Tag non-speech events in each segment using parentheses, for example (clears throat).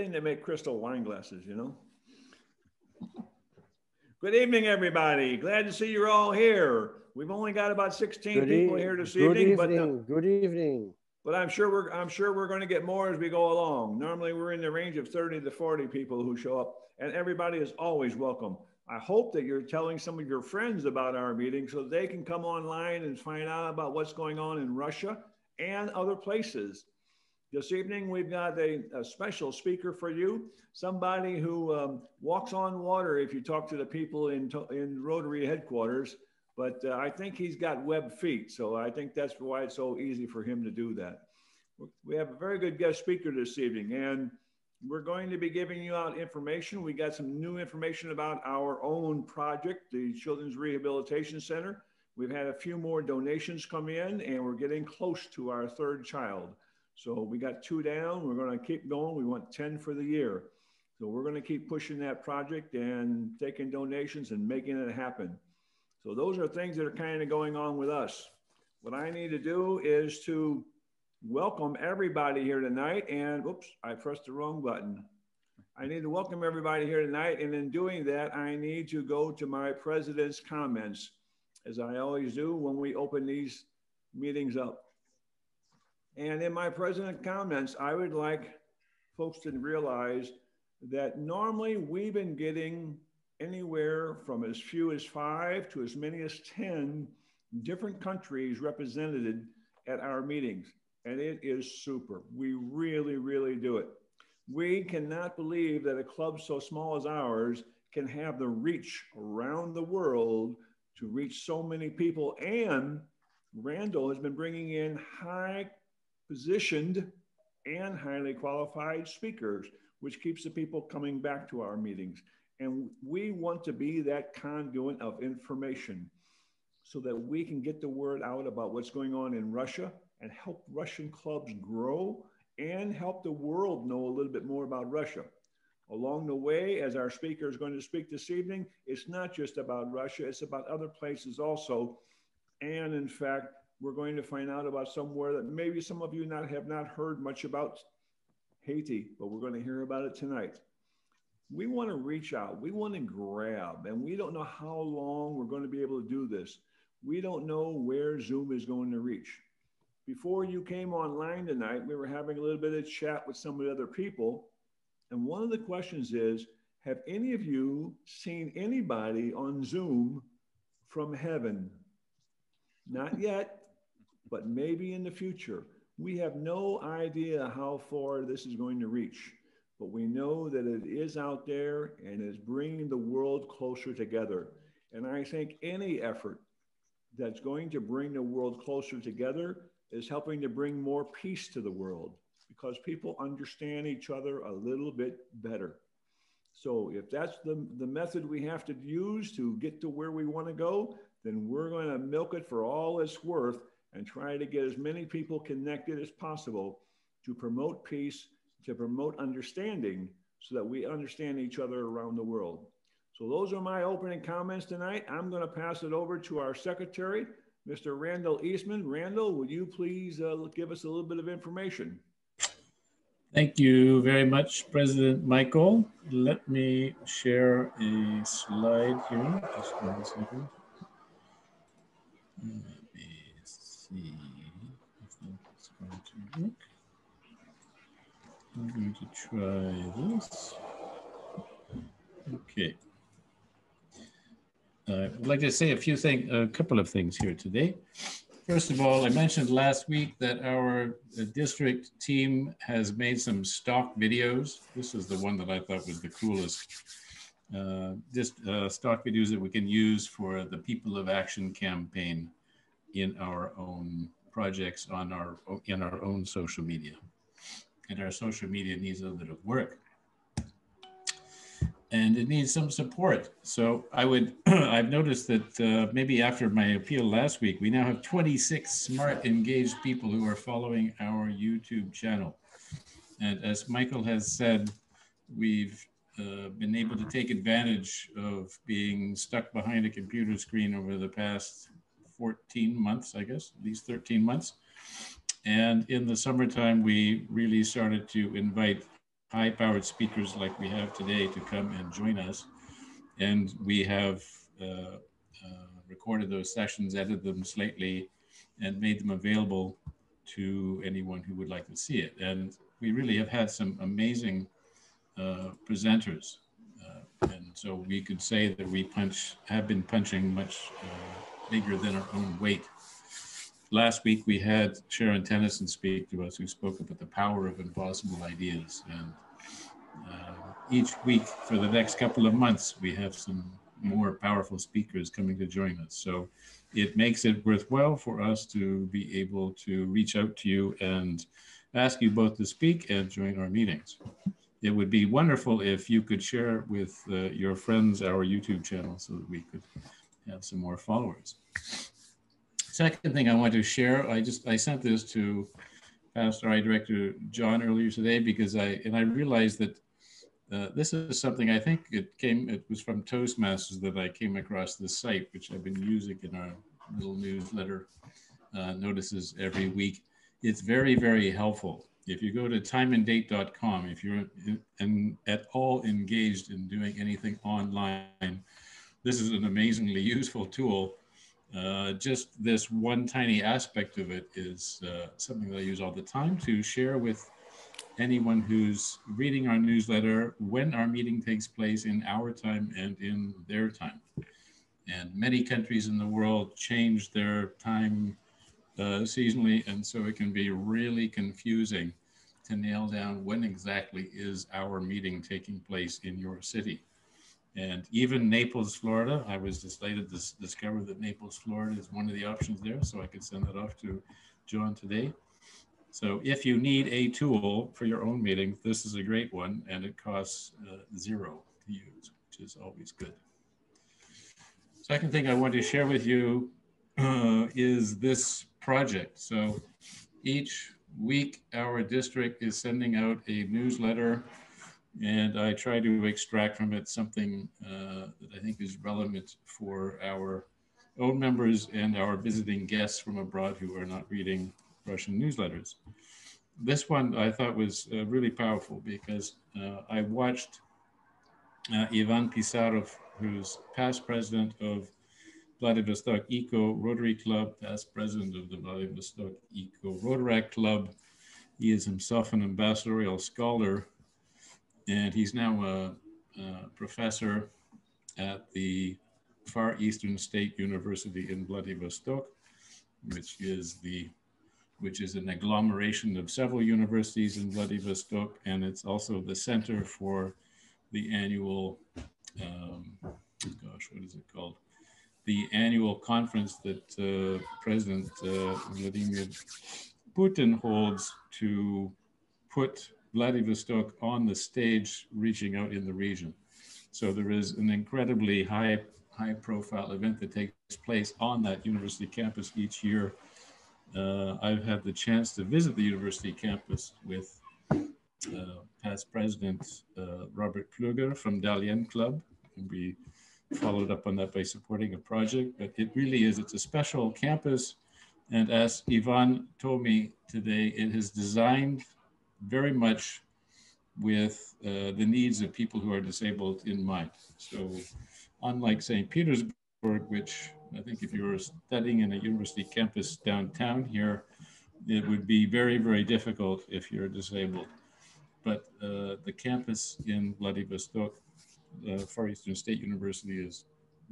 Thing they make crystal wine glasses, you know? Good evening, everybody. Glad to see you're all here. We've only got about 16 Good people e- here this good evening, but, uh. Good evening. but I'm sure we're, I'm sure we're going to get more as we go along. Normally, we're in the range of 30 to 40 people who show up, and everybody is always welcome. I hope that you're telling some of your friends about our meeting so they can come online and find out about what's going on in Russia and other places. This evening, we've got a, a special speaker for you, somebody who um, walks on water if you talk to the people in, in Rotary headquarters. But uh, I think he's got web feet, so I think that's why it's so easy for him to do that. We have a very good guest speaker this evening, and we're going to be giving you out information. We got some new information about our own project, the Children's Rehabilitation Center. We've had a few more donations come in, and we're getting close to our third child. So we got two down. We're going to keep going. We want 10 for the year. So we're going to keep pushing that project and taking donations and making it happen. So those are things that are kind of going on with us. What I need to do is to welcome everybody here tonight. And oops, I pressed the wrong button. I need to welcome everybody here tonight. And in doing that, I need to go to my president's comments, as I always do when we open these meetings up. And in my president comments, I would like folks to realize that normally we've been getting anywhere from as few as five to as many as 10 different countries represented at our meetings. And it is super. We really, really do it. We cannot believe that a club so small as ours can have the reach around the world to reach so many people. And Randall has been bringing in high positioned and highly qualified speakers, which keeps the people coming back to our meetings. And we want to be that conduit of information so that we can get the word out about what's going on in Russia and help Russian clubs grow and help the world know a little bit more about Russia. Along the way, as our speaker is going to speak this evening, it's not just about Russia, it's about other places also. And in fact, we're going to find out about somewhere that maybe some of you not have not heard much about Haiti, but we're going to hear about it tonight. We want to reach out, we want to grab, and we don't know how long we're going to be able to do this. We don't know where Zoom is going to reach. Before you came online tonight, we were having a little bit of chat with some of the other people. And one of the questions is Have any of you seen anybody on Zoom from heaven? Not yet, but maybe in the future. We have no idea how far this is going to reach, but we know that it is out there and is bringing the world closer together. And I think any effort that's going to bring the world closer together is helping to bring more peace to the world because people understand each other a little bit better. So if that's the, the method we have to use to get to where we want to go, then we're going to milk it for all it's worth and try to get as many people connected as possible to promote peace, to promote understanding so that we understand each other around the world. So those are my opening comments tonight. I'm going to pass it over to our secretary, Mr. Randall Eastman. Randall, would you please uh, give us a little bit of information? Thank you very much, President Michael. Let me share a slide here. Just one second. Me see going to work. I'm going to try this. Okay. Uh, I'd like to say a few things, a couple of things here today. First of all, I mentioned last week that our uh, district team has made some stock videos. This is the one that I thought was the coolest. Uh, just uh, stock videos that we can use for the People of Action campaign in our own projects on our in our own social media. And our social media needs a little work and it needs some support. So I would, (clears throat) I've noticed that uh, maybe after my appeal last week, we now have 26 smart, engaged people who are following our YouTube channel. And as Michael has said, we've uh, been able to take advantage of being stuck behind a computer screen over the past 14 months, I guess, at least 13 months. And in the summertime, we really started to invite high powered speakers like we have today to come and join us. And we have uh, uh, recorded those sessions, edited them slightly, and made them available to anyone who would like to see it. And we really have had some amazing uh, presenters. Uh, and so we could say that we punch, have been punching much uh, bigger than our own weight. Last week we had Sharon Tennyson speak to us, who spoke about the power of impossible ideas. And uh, each week for the next couple of months, we have some more powerful speakers coming to join us. So it makes it worthwhile for us to be able to reach out to you and ask you both to speak and join our meetings. It would be wonderful if you could share with uh, your friends our YouTube channel so that we could have some more followers. Second thing I want to share, I just I sent this to Past RI Director John earlier today because I and I realized that uh, this is something I think it came, it was from Toastmasters that I came across this site, which I've been using in our little newsletter uh, notices every week. It's very, very helpful. If you go to timeanddate.com, if you're in, in, at all engaged in doing anything online, this is an amazingly useful tool. Uh, just this one tiny aspect of it is uh, something that I use all the time to share with anyone who's reading our newsletter when our meeting takes place in our time and in their time. And many countries in the world change their time uh, seasonally, and so it can be really confusing to nail down when exactly is our meeting taking place in your city. And even Naples, Florida, I was delighted to discover that Naples, Florida is one of the options there, so I could send that off to John today. So if you need a tool for your own meetings, this is a great one and it costs uh, zero to use, which is always good. Second thing I want to share with you uh, is this project. So each week our district is sending out a newsletter and I try to extract from it something uh, that I think is relevant for our own members and our visiting guests from abroad who are not reading Russian newsletters. This one I thought was uh, really powerful because uh, I watched uh, Ivan Pisarov, who's past president of Vladivostok Eco Rotary Club, past president of the Vladivostok Eco Rotaract Club. He is himself an ambassadorial scholar, and he's now a, a professor at the Far Eastern State University in Vladivostok, which is the which is an agglomeration of several universities in Vladivostok, and it's also the center for the annual, um, gosh, what is it called? The annual conference that uh, President uh, Vladimir Putin holds to put Vladivostok on the stage, reaching out in the region. So there is an incredibly high, high profile event that takes place on that university campus each year uh, I've had the chance to visit the university campus with uh, past president uh, Robert Kluger from Dalian Club. And we followed up on that by supporting a project, but it really is, it's a special campus. And as Ivan told me today, it is designed very much with uh, the needs of people who are disabled in mind. So unlike St. Petersburg, which I think if you were studying in a university campus downtown here, it would be very, very difficult if you're disabled. But uh, the campus in Vladivostok, uh, Far Eastern State University is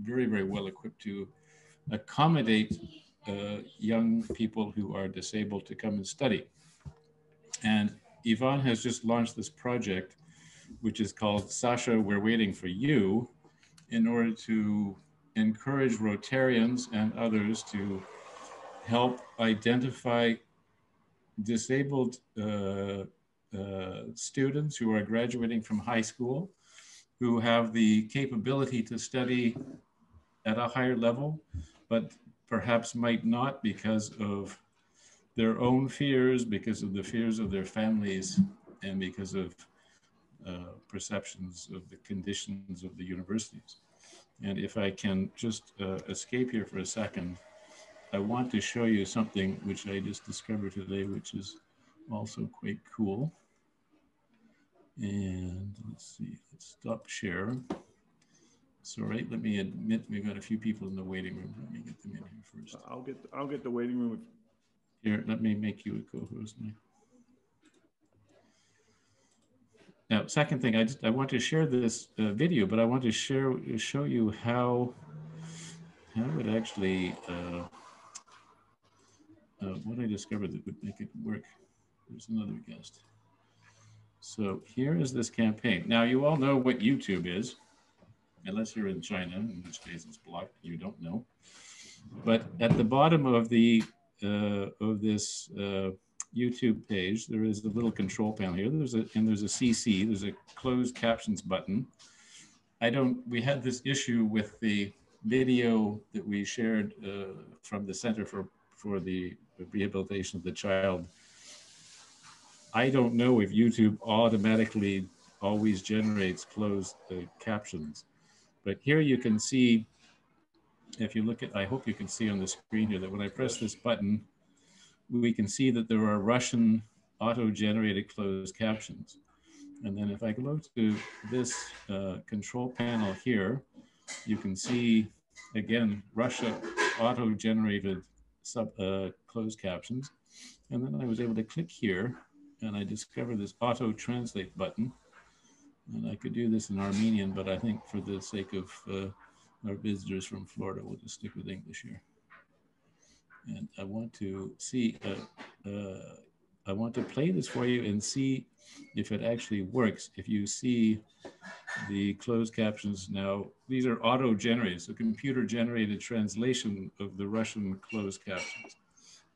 very, very well equipped to accommodate uh, young people who are disabled to come and study. And Ivan has just launched this project, which is called Sasha, We're Waiting for You, in order to encourage Rotarians and others to help identify disabled uh, uh, students who are graduating from high school who have the capability to study at a higher level, but perhaps might not because of their own fears, because of the fears of their families, and because of uh, perceptions of the conditions of the universities. And if I can just uh, escape here for a second, I want to show you something which I just discovered today, which is also quite cool. And let's see, let's stop share. So right, let me admit we've got a few people in the waiting room. Let me get them in here first. I'll get, I'll get the waiting room. Here, let me make you a co-host. Now, second thing, I just I want to share this uh, video, but I want to share show you how how it actually uh, uh, what I discovered that would make it work. There's another guest. So here is this campaign. Now you all know what YouTube is, unless you're in China, in which case it's blocked. You don't know. But at the bottom of the of this uh, YouTube page, there is a little control panel here. There's a and there's a CC. There's a closed captions button. I don't. We had this issue with the video that we shared uh, from the Center for for the Rehabilitation of the Child. I don't know if YouTube automatically always generates closed uh, captions, but here you can see. If you look at, I hope you can see on the screen here that when I press this button, we can see that there are Russian auto-generated closed captions. And then if I go to this uh, control panel here, you can see, again, Russia auto-generated sub uh, closed captions. And then I was able to click here and I discovered this auto translate button. And I could do this in Armenian, but I think for the sake of uh, our visitors from Florida, we'll just stick with English here. And I want to see, uh, uh, I want to play this for you and see if it actually works. If you see the closed captions now, these are auto-generated, so computer-generated translation of the Russian closed captions.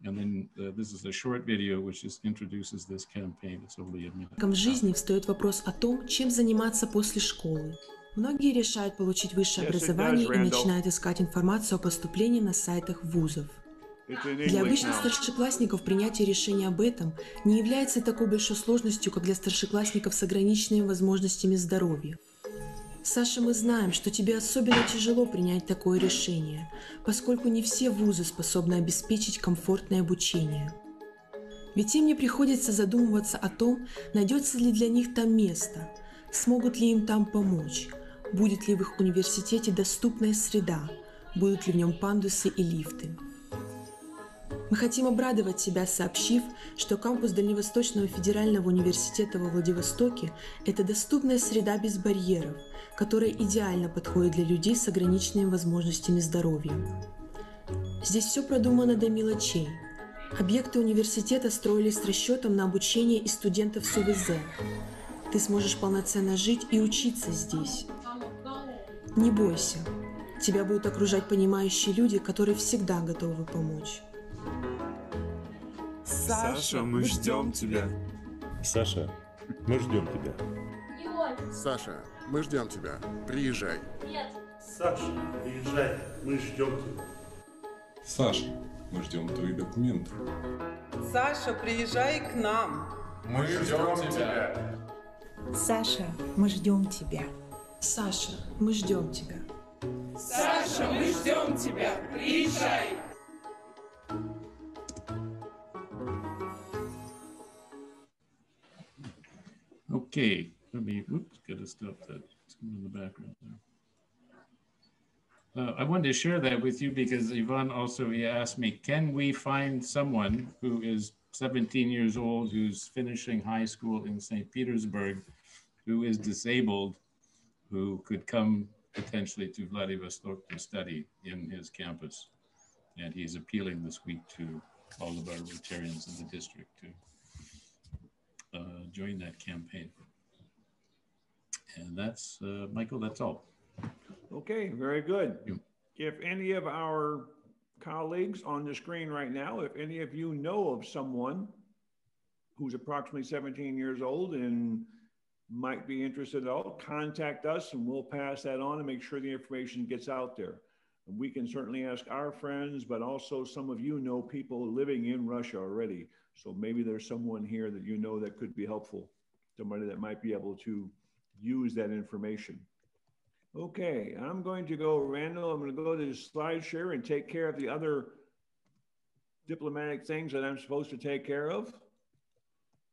And then uh, this is a short video which just introduces this campaign. It's only a minute. В жизни встает вопрос о том, чем заниматься после школы. Многие решают получить высшее образование и начинают искать информацию о поступлении на сайтах вузов. Для обычных старшеклассников принятие решения об этом не является такой большой сложностью, как для старшеклассников с ограниченными возможностями здоровья. Саша, мы знаем, что тебе особенно тяжело принять такое решение, поскольку не все вузы способны обеспечить комфортное обучение. Ведь им не приходится задумываться о том, найдется ли для них там место, смогут ли им там помочь, будет ли в их университете доступная среда, будут ли в нем пандусы и лифты. Мы хотим обрадовать тебя, сообщив, что кампус Дальневосточного федерального университета во Владивостоке – это доступная среда без барьеров, которая идеально подходит для людей с ограниченными возможностями здоровья. Здесь все продумано до мелочей. Объекты университета строились с расчетом на обучение и студентов с УВЗ. Ты сможешь полноценно жить и учиться здесь. Не бойся. Тебя будут окружать понимающие люди, которые всегда готовы помочь. Саша, мы ждем тебя. Саша, мы ждем тебя. Саша, мы ждем тебя. Приезжай. Саша, приезжай, мы ждем тебя. Саша, мы ждем твои документы. Саша, приезжай к нам. Мы ждем тебя. Саша, мы ждем тебя. Саша, мы ждем тебя. Саша, мы ждем тебя. Приезжай. Okay, let me, whoops, gotta stop that in the background there. Uh, I wanted to share that with you because Ivan also asked me, can we find someone who is 17 years old, who's finishing high school in St. Petersburg, who is disabled who could come potentially to Vladivostok to study in his campus? And he's appealing this week to all of our Rotarians in the district to uh, join that campaign. And that's, uh, Michael, that's all. Okay, very good. If any of our colleagues on the screen right now, if any of you know of someone who's approximately 17 years old and might be interested at all, contact us and we'll pass that on and make sure the information gets out there. And we can certainly ask our friends, but also some of you know people living in Russia already. So maybe there's someone here that you know that could be helpful, somebody that might be able to use that information. Okay, I'm going to go, Randall, I'm going to go to the slide share and take care of the other diplomatic things that I'm supposed to take care of.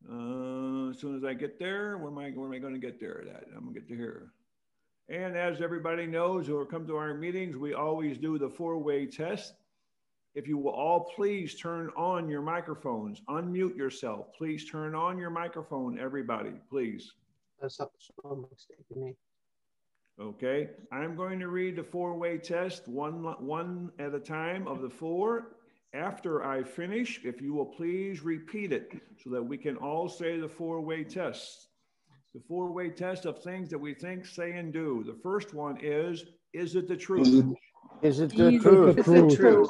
Uh, as soon as I get there, where am I, where am I going to get there at? I'm going to get to here. And as everybody knows who come to our meetings, we always do the four-way test. If you will all please turn on your microphones, unmute yourself. Please turn on your microphone, everybody, please. Okay, I'm going to read the four-way test one, one at a time of the four. After I finish, if you will please repeat it so that we can all say the four-way test. The four-way test of things that we think, say, and do. The first one is, is it the truth? Is it the truth? Is it true?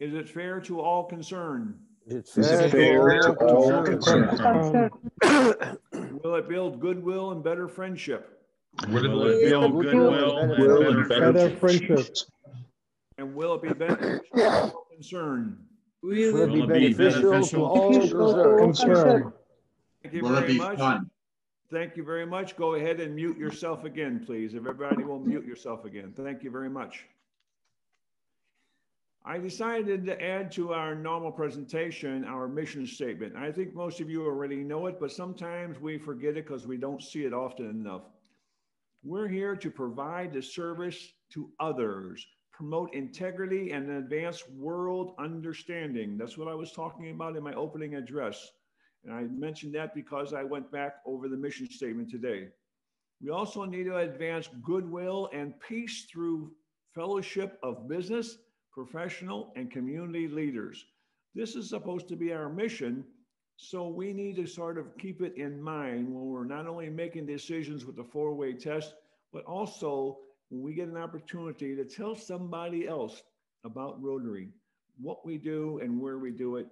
Is it fair to all concerned? It's Is it fair to all concerned? Will it build goodwill and better friendship? Will it build goodwill and better friendship? And will it be beneficial to all concerned? Will Will it it be beneficial to all concerned? Thank you Will it very be much. fun? Thank you very much. Go ahead and mute yourself again, please. If everybody will mute yourself again. Thank you very much. I decided to add to our normal presentation our mission statement. I think most of you already know it, but sometimes we forget it because we don't see it often enough. We're here to provide the service to others, promote integrity and advance world understanding. That's what I was talking about in my opening address. And I mentioned that because I went back over the mission statement today. We also need to advance goodwill and peace through fellowship of business, professional, and community leaders. This is supposed to be our mission. So we need to sort of keep it in mind when we're not only making decisions with the four way test, but also when we get an opportunity to tell somebody else about Rotary, what we do and where we do it.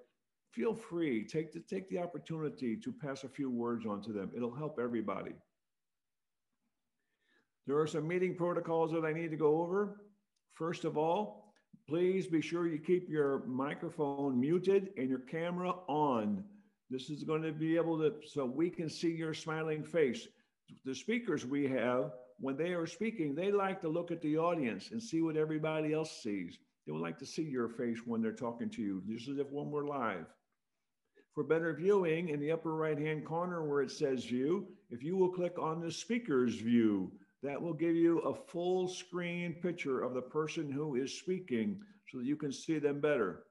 Feel free, take the, take the opportunity to pass a few words on to them. It'll help everybody. There are some meeting protocols that I need to go over. First of all, please be sure you keep your microphone muted and your camera on. This is going to be able to, so we can see your smiling face. The speakers we have, when they are speaking, they like to look at the audience and see what everybody else sees. They would like to see your face when they're talking to you, just as if when we're live. For better viewing, in the upper right-hand corner where it says view, if you will click on the speaker's view, that will give you a full screen picture of the person who is speaking so that you can see them better.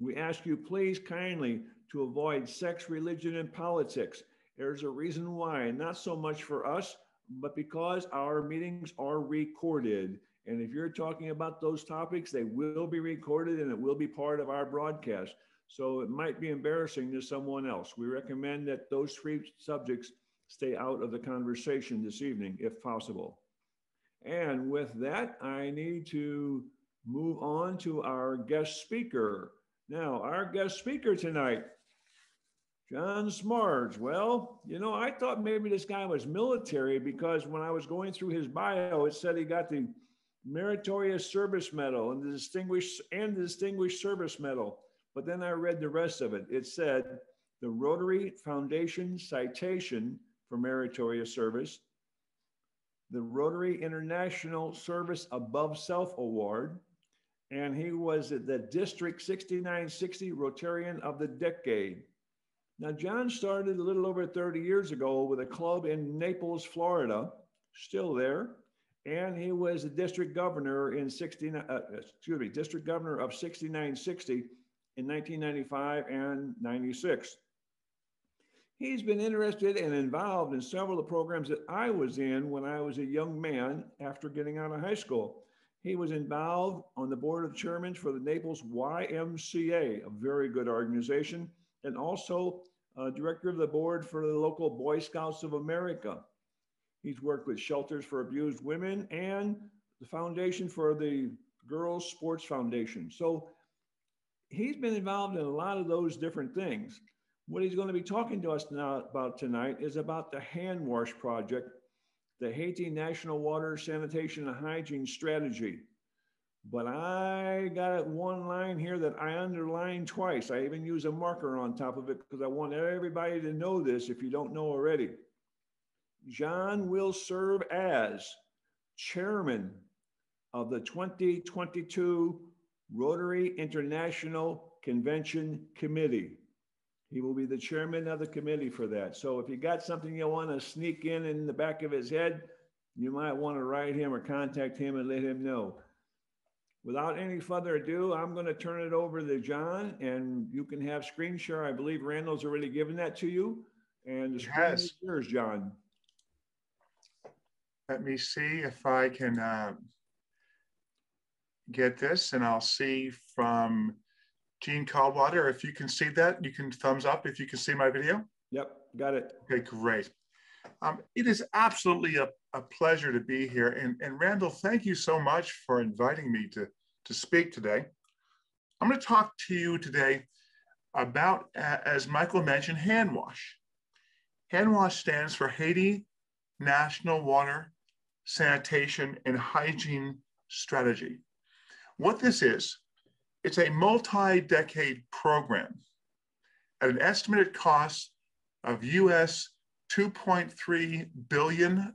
We ask you please kindly to avoid sex, religion, and politics. There's a reason why, not so much for us, but because our meetings are recorded. And if you're talking about those topics, they will be recorded and it will be part of our broadcast. So it might be embarrassing to someone else. We recommend that those three subjects stay out of the conversation this evening if possible. And with that, I need to move on to our guest speaker. Now, our guest speaker tonight, John Smarge. Well, you know, I thought maybe this guy was military because when I was going through his bio, it said he got the Meritorious Service Medal and the Distinguished and the Distinguished Service Medal. But then I read the rest of it. It said the Rotary Foundation Citation for Meritorious Service, the Rotary International Service Above Self Award, and he was the District 6960 Rotarian of the Decade. Now, John started a little over 30 years ago with a club in Naples, Florida, still there. And he was the district governor in 69, uh, excuse me, district governor of 6960 in 1995 and 96. He's been interested and involved in several of the programs that I was in when I was a young man after getting out of high school. He was involved on the board of chairmen for the Naples YMCA, a very good organization, and also uh, director of the board for the local Boy Scouts of America. He's worked with Shelters for Abused Women and the Foundation for the Girls Sports Foundation. So he's been involved in a lot of those different things. What he's going to be talking to us now about tonight is about the HANWASH Project, the Haiti National Water Sanitation and Hygiene Strategy. But I got one line here that I underlined twice. I even use a marker on top of it because I want everybody to know this if you don't know already. John will serve as chairman of the 2022 Rotary International Convention Committee. He will be the chairman of the committee for that. So if you got something you want to sneak in in the back of his head, you might want to write him or contact him and let him know. Without any further ado, I'm going to turn it over to John and you can have screen share. I believe Randall's already given that to you. And the screen Yes. is yours, John. Let me see if I can uh, get this, and I'll see from Gene Caldwater. If you can see that, you can thumbs up if you can see my video. Yep, got it. Okay, great. Um, it is absolutely a, a pleasure to be here. And, and Randall, thank you so much for inviting me to, to speak today. I'm going to talk to you today about, as Michael mentioned, HANWASH. Hand wash stands for Haiti National Water Sanitation and Hygiene Strategy. What this is, it's a multi-decade program at an estimated cost of US $2.3 billion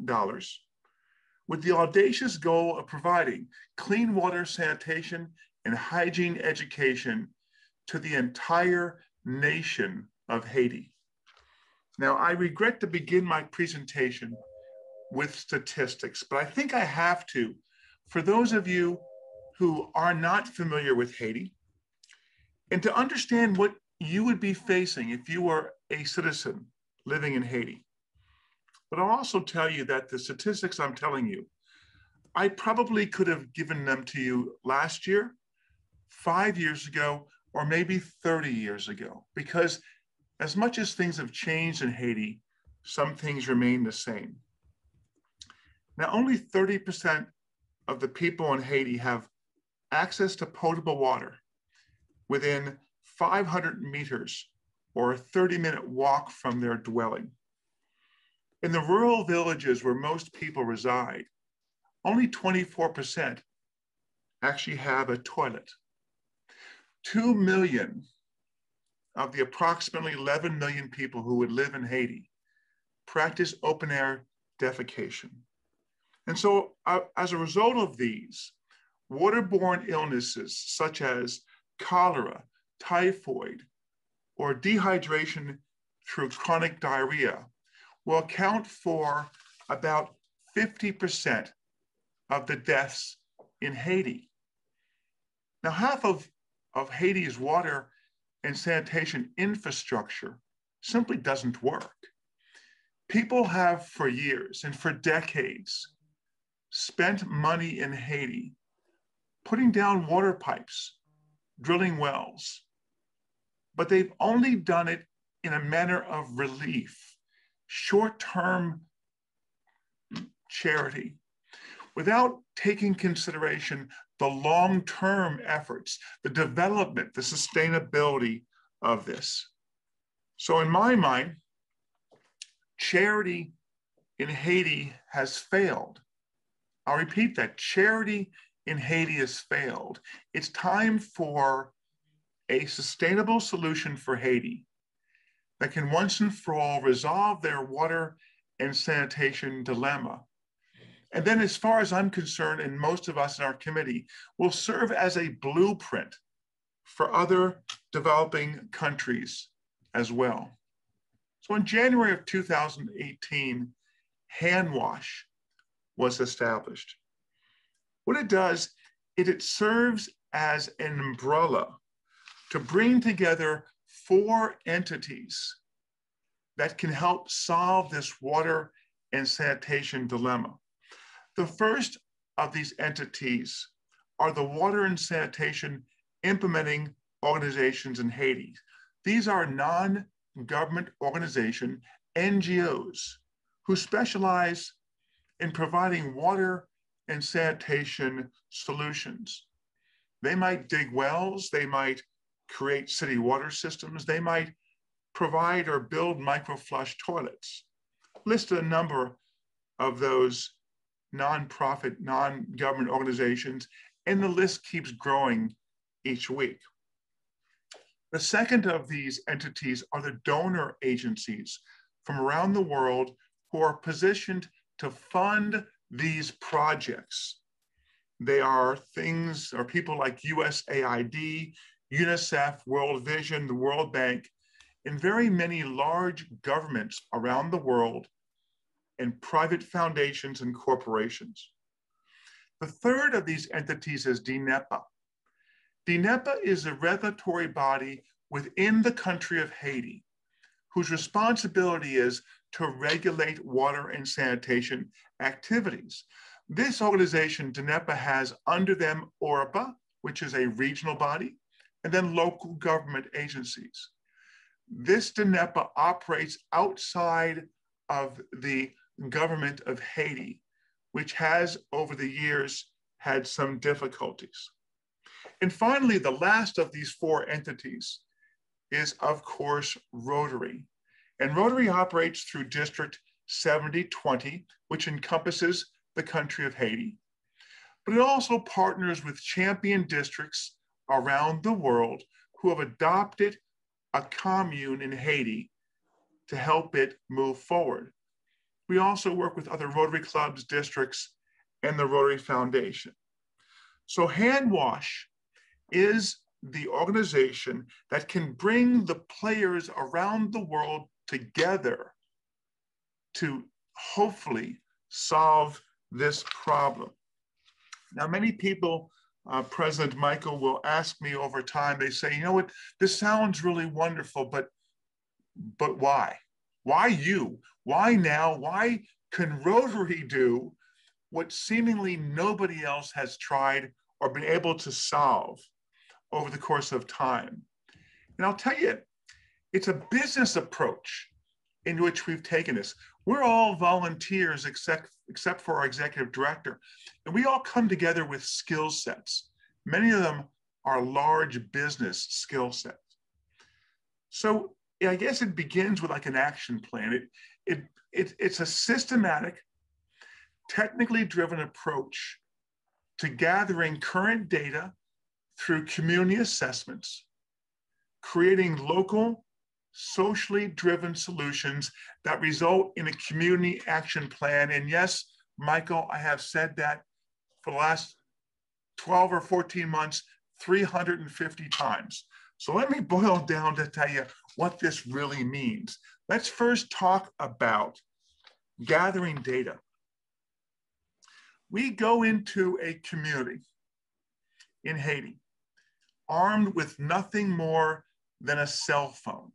with the audacious goal of providing clean water sanitation and hygiene education to the entire nation of Haiti. Now, I regret to begin my presentation with statistics, but I think I have to for those of you who are not familiar with Haiti and to understand what you would be facing if you were a citizen living in Haiti. But I'll also tell you that the statistics I'm telling you, I probably could have given them to you last year, five years ago, or maybe 30 years ago, because as much as things have changed in Haiti, some things remain the same. Now, only 30% of the people in Haiti have access to potable water within 500 meters or a 30 minute walk from their dwelling. In the rural villages where most people reside, only 24% actually have a toilet. 2 million of the approximately 11 million people who would live in Haiti practice open air defecation. And so, uh, as a result of these, waterborne illnesses such as cholera, typhoid, or dehydration through chronic diarrhea will account for about 50% of the deaths in Haiti. Now, half of, of Haiti's water and sanitation infrastructure simply doesn't work. People have for years and for decades spent money in Haiti putting down water pipes, drilling wells, but they've only done it in a manner of relief, short term charity, without taking consideration the long term efforts, the development, the sustainability of this. So, in my mind, charity in Haiti has failed. I'll repeat that charity in Haiti has failed. It's time for a sustainable solution for Haiti that can once and for all resolve their water and sanitation dilemma. And then, as far as I'm concerned, and most of us in our committee, will serve as a blueprint for other developing countries as well. So, in January of 2018, HANWASH was established. What it does is it serves as an umbrella to bring together four entities that can help solve this water and sanitation dilemma. The first of these entities are the water and sanitation implementing organizations in Haiti. These are non government organization, NGOs, who specialize in providing water and sanitation solutions. They might dig wells, they might create city water systems, they might provide or build microflush toilets. List a number of those nonprofit, non government organizations, and the list keeps growing each week. The second of these entities are the donor agencies from around the world who are positioned to fund these projects. They are things or people like USAID, UNICEF, World Vision, the World Bank, and very many large governments around the world and private foundations and corporations. The third of these entities is DINEPA. DINEPA is a regulatory body within the country of Haiti, whose responsibility is to regulate water and sanitation activities. This organization, DINEPA, has under them OREPA, which is a regional body, and then local government agencies. This DINEPA operates outside of the government of Haiti, which has over the years had some difficulties. And finally, the last of these four entities is, of course, Rotary. And Rotary operates through District 7020, which encompasses the country of Haiti. But it also partners with champion districts around the world who have adopted a commune in Haiti to help it move forward. We also work with other Rotary clubs, districts, and the Rotary Foundation. So HANWASH is the organization that can bring the players around the world together to hopefully solve this problem. Now, many people, uh, President Michael, will ask me over time, they say, you know what, this sounds really wonderful, but, but why? Why you? Why now? Why can Rotary do what seemingly nobody else has tried or been able to solve over the course of time? And I'll tell you, it's a business approach in which we've taken this. We're all volunteers except, except for our executive director. And we all come together with skill sets. Many of them are large business skill sets. So I guess it begins with like an action plan. It, it, it, it's a systematic, technically driven approach to gathering current data through community assessments, creating local socially driven solutions that result in a community action plan. And yes, Michael, I have said that for the last 12 or 14 months, 350 times. So let me boil (laughs) down to tell you what this really means. Let's first talk about gathering data. We go into a community in Haiti armed with nothing more than a cell phone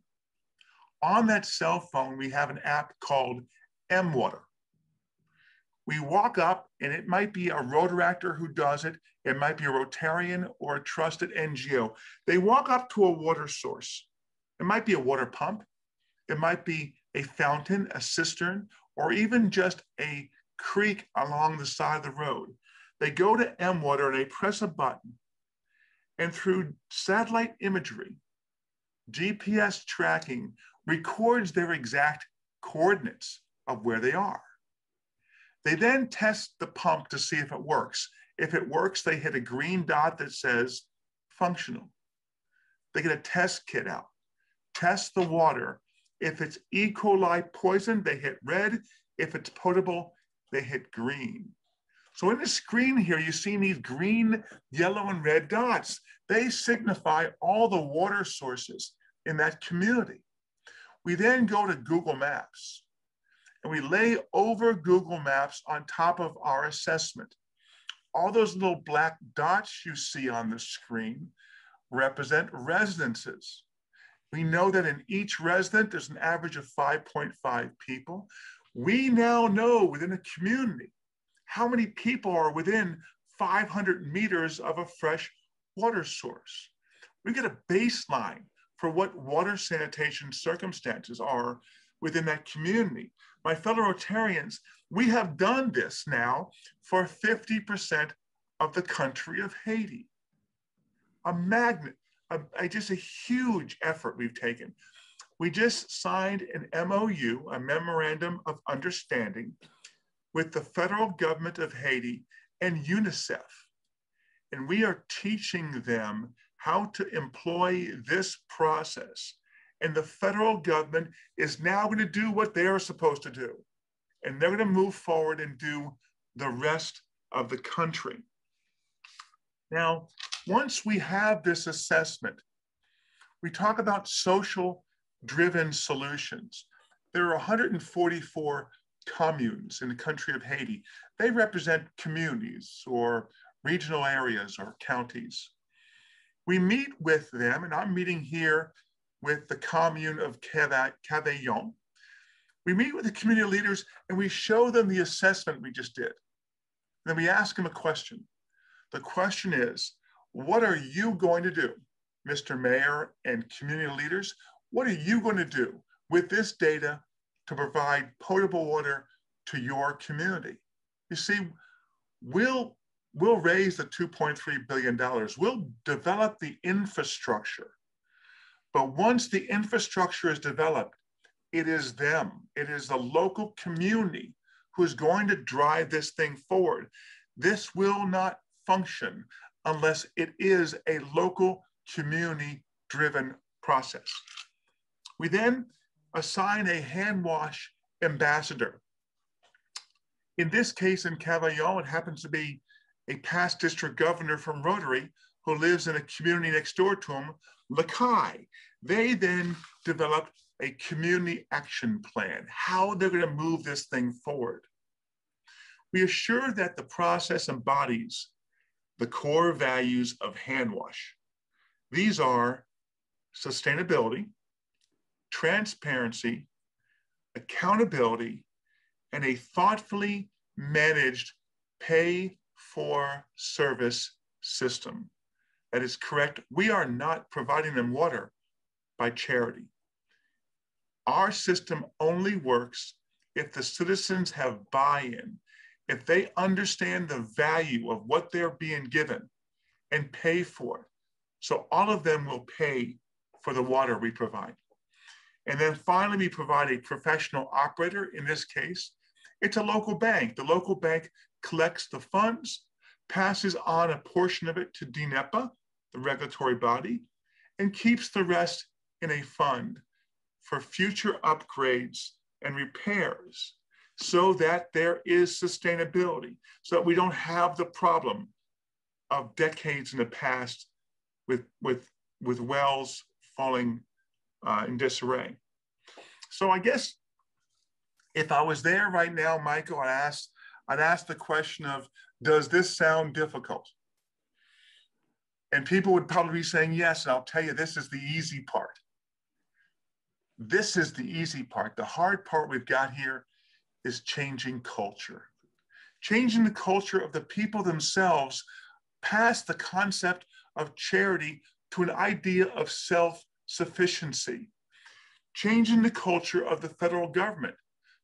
on that cell phone, we have an app called mWater. We walk up and it might be a Rotaractor who does it. It might be a Rotarian or a trusted NGO. They walk up to a water source. It might be a water pump. It might be a fountain, a cistern, or even just a creek along the side of the road. They go to mWater and they press a button. And through satellite imagery, GPS tracking, records their exact coordinates of where they are. They then test the pump to see if it works. If it works, they hit a green dot that says functional. They get a test kit out, test the water. If it's E. coli poison, they hit red. If it's potable, they hit green. So in the screen here, you see these green, yellow, and red dots. They signify all the water sources in that community. We then go to Google Maps and we lay over Google Maps on top of our assessment. All those little black dots you see on the screen represent residences. We know that in each resident, there's an average of 5.5 people. We now know within a community how many people are within 500 meters of a fresh water source. We get a baseline for what water sanitation circumstances are within that community. My fellow Rotarians, we have done this now for 50% of the country of Haiti. A magnet, a, a, just a huge effort we've taken. We just signed an MOU, a Memorandum of Understanding, with the federal government of Haiti and UNICEF. And we are teaching them how to employ this process. And the federal government is now going to do what they are supposed to do. And they're going to move forward and do the rest of the country. Now, once we have this assessment, we talk about social driven solutions. There are 144 communes in the country of Haiti. They represent communities or regional areas or counties. We meet with them, and I'm meeting here with the commune of Cavaillon. We meet with the community leaders and we show them the assessment we just did. then we ask them a question. The question is, what are you going to do, Mr. Mayor and community leaders? What are you going to do with this data to provide potable water to your community? You see, we'll, we'll raise the $2.3 billion. We'll develop the infrastructure. But once the infrastructure is developed, it is them, it is the local community who is going to drive this thing forward. This will not function unless it is a local community driven process. We then assign a HANWASH ambassador. In this case, in Cavaillon, it happens to be a past district governor from Rotary who lives in a community next door to him, Lakai. They then developed a community action plan, how they're going to move this thing forward. We assure that the process embodies the core values of HANWASH. These are sustainability, transparency, accountability, and a thoughtfully managed pay for service system. That is correct. We are not providing them water by charity. Our system only works if the citizens have buy in, if they understand the value of what they're being given and pay for it. So all of them will pay for the water we provide. And then finally, we provide a professional operator. In this case, it's a local bank. The local bank collects the funds, passes on a portion of it to DINEPA, the regulatory body, and keeps the rest in a fund for future upgrades and repairs so that there is sustainability, so that we don't have the problem of decades in the past with, with, with wells falling uh, in disarray. So I guess if I was there right now, Michael, I'd ask, I'd ask the question of, does this sound difficult? And people would probably be saying yes, and I'll tell you, this is the easy part. This is the easy part. The hard part we've got here is changing culture. Changing the culture of the people themselves past the concept of charity to an idea of self-sufficiency. Changing the culture of the federal government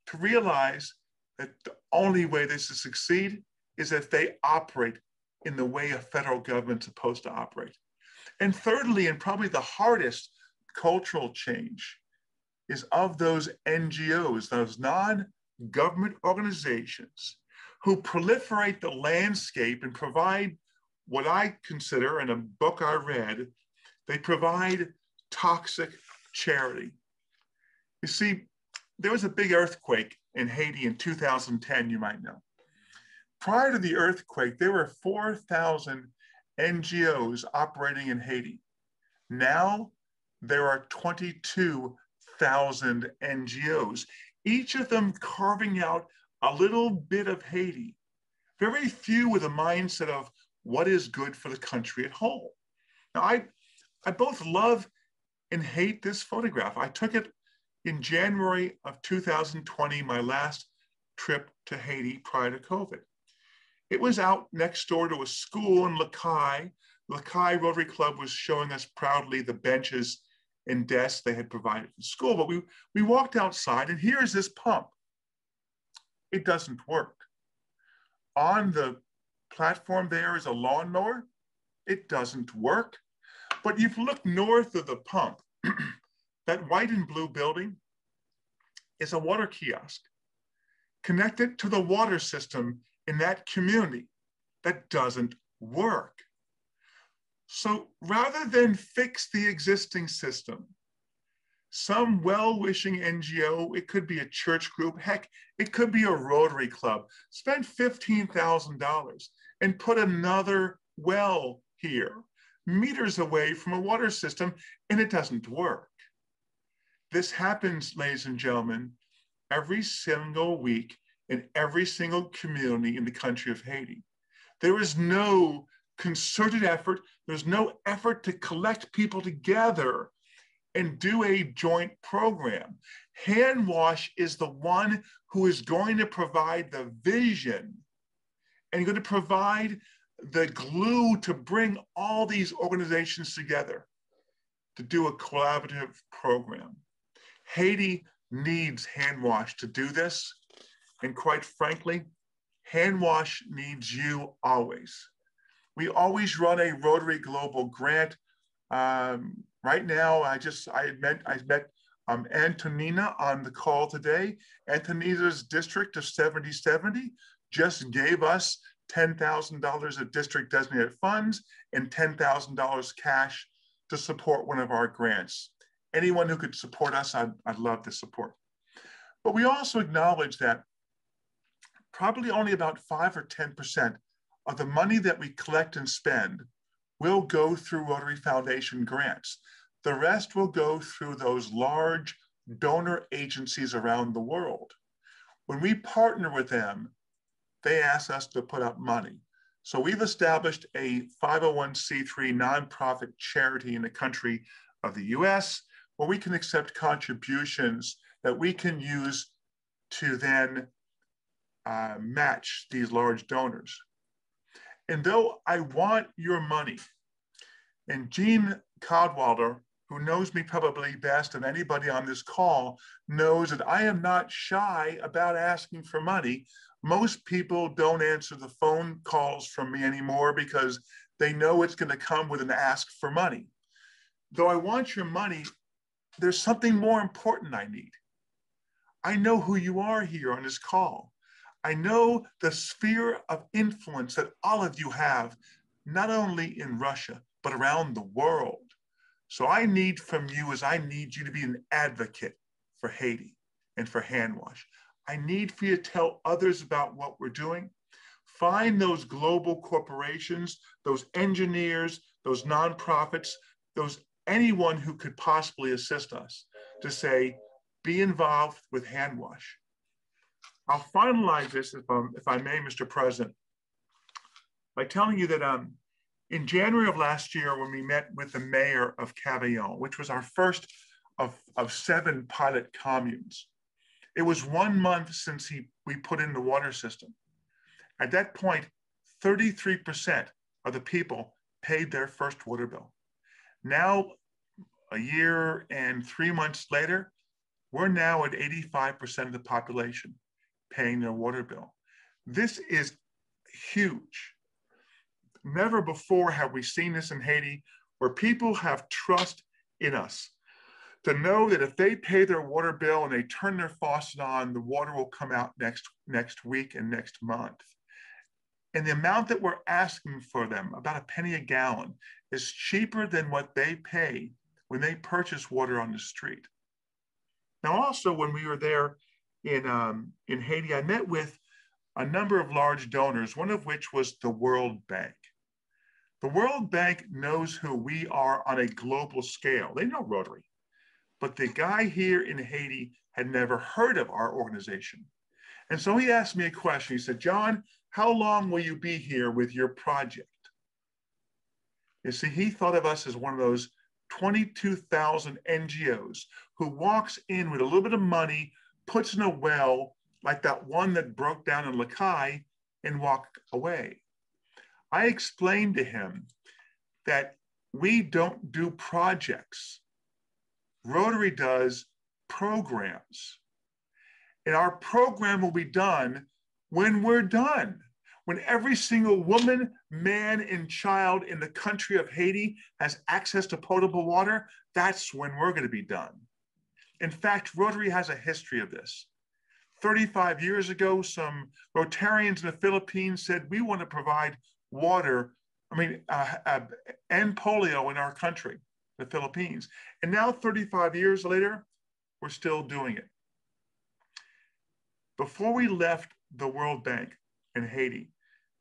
to realize that the only way this will succeed is if they operate in the way a federal government's supposed to operate. And thirdly, and probably the hardest cultural change, is of those NGOs, those non government organizations who proliferate the landscape and provide what I consider in a book I read, they provide toxic charity. You see, there was a big earthquake in Haiti in 2010, you might know. Prior to the earthquake, there were 4,000 NGOs operating in Haiti. Now there are 22 thousand NGOs, each of them carving out a little bit of Haiti. Very few with a mindset of what is good for the country at whole. Now, I, I both love and hate this photograph. I took it in January of 2020, my last trip to Haiti prior to COVID. It was out next door to a school in Lakai. Lakai Rotary Club was showing us proudly the benches and desks they had provided for school. But we, we walked outside and here's this pump. It doesn't work. On the platform there is a lawnmower. It doesn't work. But if you look north of the pump, (clears throat) that white and blue building is a water kiosk connected to the water system in that community that doesn't work. So rather than fix the existing system, some well-wishing NGO, it could be a church group, heck, it could be a Rotary Club, spend $15,000 and put another well here, meters away from a water system, and it doesn't work. This happens, ladies and gentlemen, every single week in every single community in the country of Haiti. There is no concerted effort, there's no effort to collect people together and do a joint program. HANWASH is the one who is going to provide the vision and going to provide the glue to bring all these organizations together to do a collaborative program. Haiti needs HANWASH to do this. And quite frankly, HANWASH needs you always. We always run a Rotary Global grant. Um, right now, I just I met I met um, Antonina on the call today. Antonina's district of 7070 just gave us $10,000 of district designated funds and $10,000 cash to support one of our grants. Anyone who could support us, I'd, I'd love to support. But we also acknowledge that probably only about five or 10% of the money that we collect and spend will go through Rotary Foundation grants. The rest will go through those large donor agencies around the world. When we partner with them, they ask us to put up money. So we've established a 501c3 nonprofit charity in the country of the US where we can accept contributions that we can use to then uh, match these large donors. And though I want your money, and Gene Codwalder, who knows me probably best of anybody on this call, knows that I am not shy about asking for money. Most people don't answer the phone calls from me anymore because they know it's going to come with an ask for money. Though I want your money, there's something more important I need. I know who you are here on this call. I know the sphere of influence that all of you have, not only in Russia, but around the world. So I need from you is I need you to be an advocate for Haiti and for HANWASH. I need for you to tell others about what we're doing. Find those global corporations, those engineers, those nonprofits, those anyone who could possibly assist us to say, be involved with HANWASH. I'll finalize this, if, um, if I may, Mr. President, by telling you that um, in January of last year, when we met with the mayor of Cavaillon, which was our first of, of seven pilot communes, it was one month since he, we put in the water system. At that point, 33% of the people paid their first water bill. Now, a year and three months later, we're now at 85% of the population paying their water bill. This is huge. Never before have we seen this in Haiti where people have trust in us to know that if they pay their water bill and they turn their faucet on, the water will come out next, next week and next month. And the amount that we're asking for them, about a penny a gallon, is cheaper than what they pay when they purchase water on the street. Now, also, when we were there in, um, in Haiti, I met with a number of large donors, one of which was the World Bank. The World Bank knows who we are on a global scale. They know Rotary. But the guy here in Haiti had never heard of our organization. And so he asked me a question. He said, John, how long will you be here with your project? You see, he thought of us as one of those 22,000 NGOs who walks in with a little bit of money, puts in a well like that one that broke down in Lakai and walked away. I explained to him that we don't do projects. Rotary does programs. And our program will be done when we're done when every single woman, man, and child in the country of Haiti has access to potable water, that's when we're going to be done. In fact, Rotary has a history of this. 35 years ago, some Rotarians in the Philippines said, We want to provide water, I mean, uh, uh, and polio in our country, the Philippines. And now, 35 years later, we're still doing it. Before we left the World Bank, in Haiti.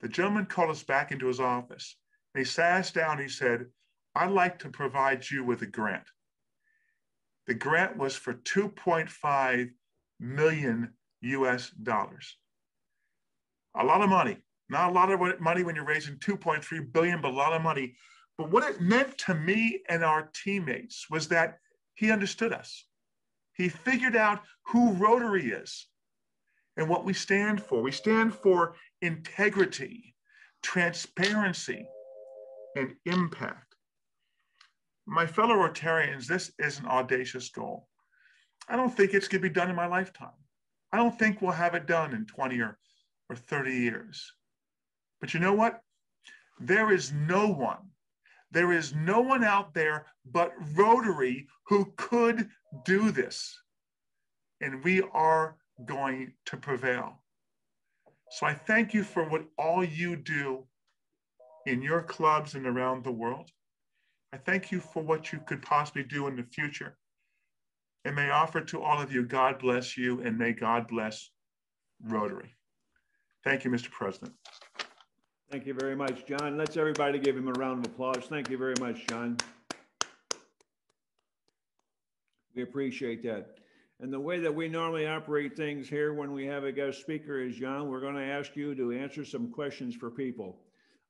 The gentleman called us back into his office. And he sat us down. He said, I'd like to provide you with a grant. The grant was for 2.5 million US dollars. A lot of money. Not a lot of money when you're raising 2.3 billion, but a lot of money. But what it meant to me and our teammates was that he understood us. He figured out who Rotary is and what we stand for. We stand for integrity, transparency, and impact. My fellow Rotarians, this is an audacious goal. I don't think it's going to be done in my lifetime. I don't think we'll have it done in 20 or, or 30 years. But you know what? There is no one, there is no one out there but Rotary who could do this. And we are going to prevail. So I thank you for what all you do in your clubs and around the world. I thank you for what you could possibly do in the future. And may I offer to all of you, God bless you and may God bless Rotary. Thank you, Mr. President. Thank you very much, John. Let's everybody give him a round of applause. Thank you very much, John. We appreciate that. And the way that we normally operate things here when we have a guest speaker is, John, we're going to ask you to answer some questions for people.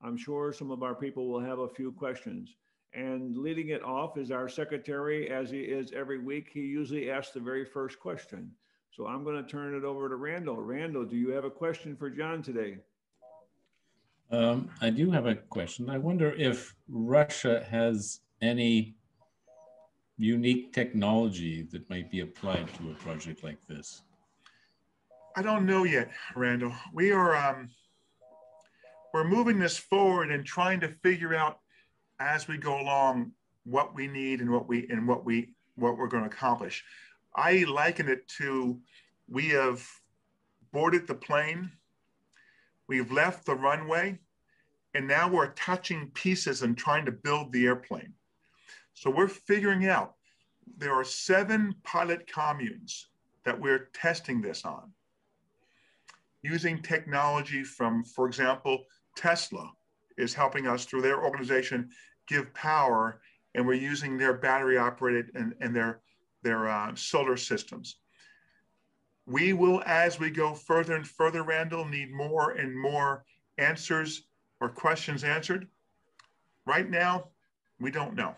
I'm sure some of our people will have a few questions. And leading it off is our secretary, as he is every week. He usually asks the very first question. So I'm going to turn it over to Randall. Randall, do you have a question for John today? Um, I do have a question. I wonder if Russia has any unique technology that might be applied to a project like this? I don't know yet, Randall. We are um, we're moving this forward and trying to figure out as we go along what we need and what we and what we what we're going to accomplish. I liken it to we have boarded the plane, we've left the runway, and now we're attaching pieces and trying to build the airplane. So we're figuring out there are seven pilot communes that we're testing this on using technology from, for example, Tesla is helping us through their organization give power, and we're using their battery operated and, and their, their uh, solar systems. We will, as we go further and further, Randall, need more and more answers or questions answered. Right now, we don't know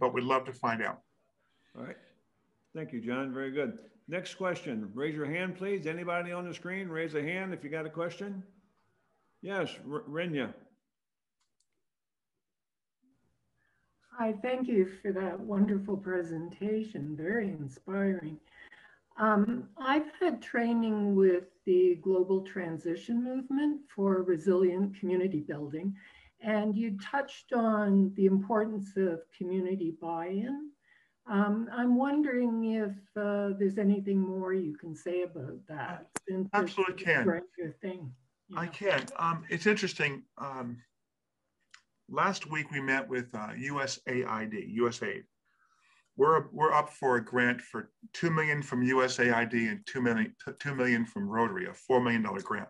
but we'd love to find out. All right. Thank you, John. Very good. Next question. Raise your hand, please. Anybody on the screen, raise a hand if you got a question. Yes, R Renya. Hi, thank you for that wonderful presentation. Very inspiring. Um, I've had training with the Global Transition Movement for Resilient Community Building, and you touched on the importance of community buy-in. Um, I'm wondering if uh, there's anything more you can say about that. Absolutely can. Thing. I can. Um, it's interesting. Um, last week we met with uh, USAID, USAID. We're, we're up for a grant for 2 million from USAID and 2 million, 2 million from Rotary, a $4 million grant.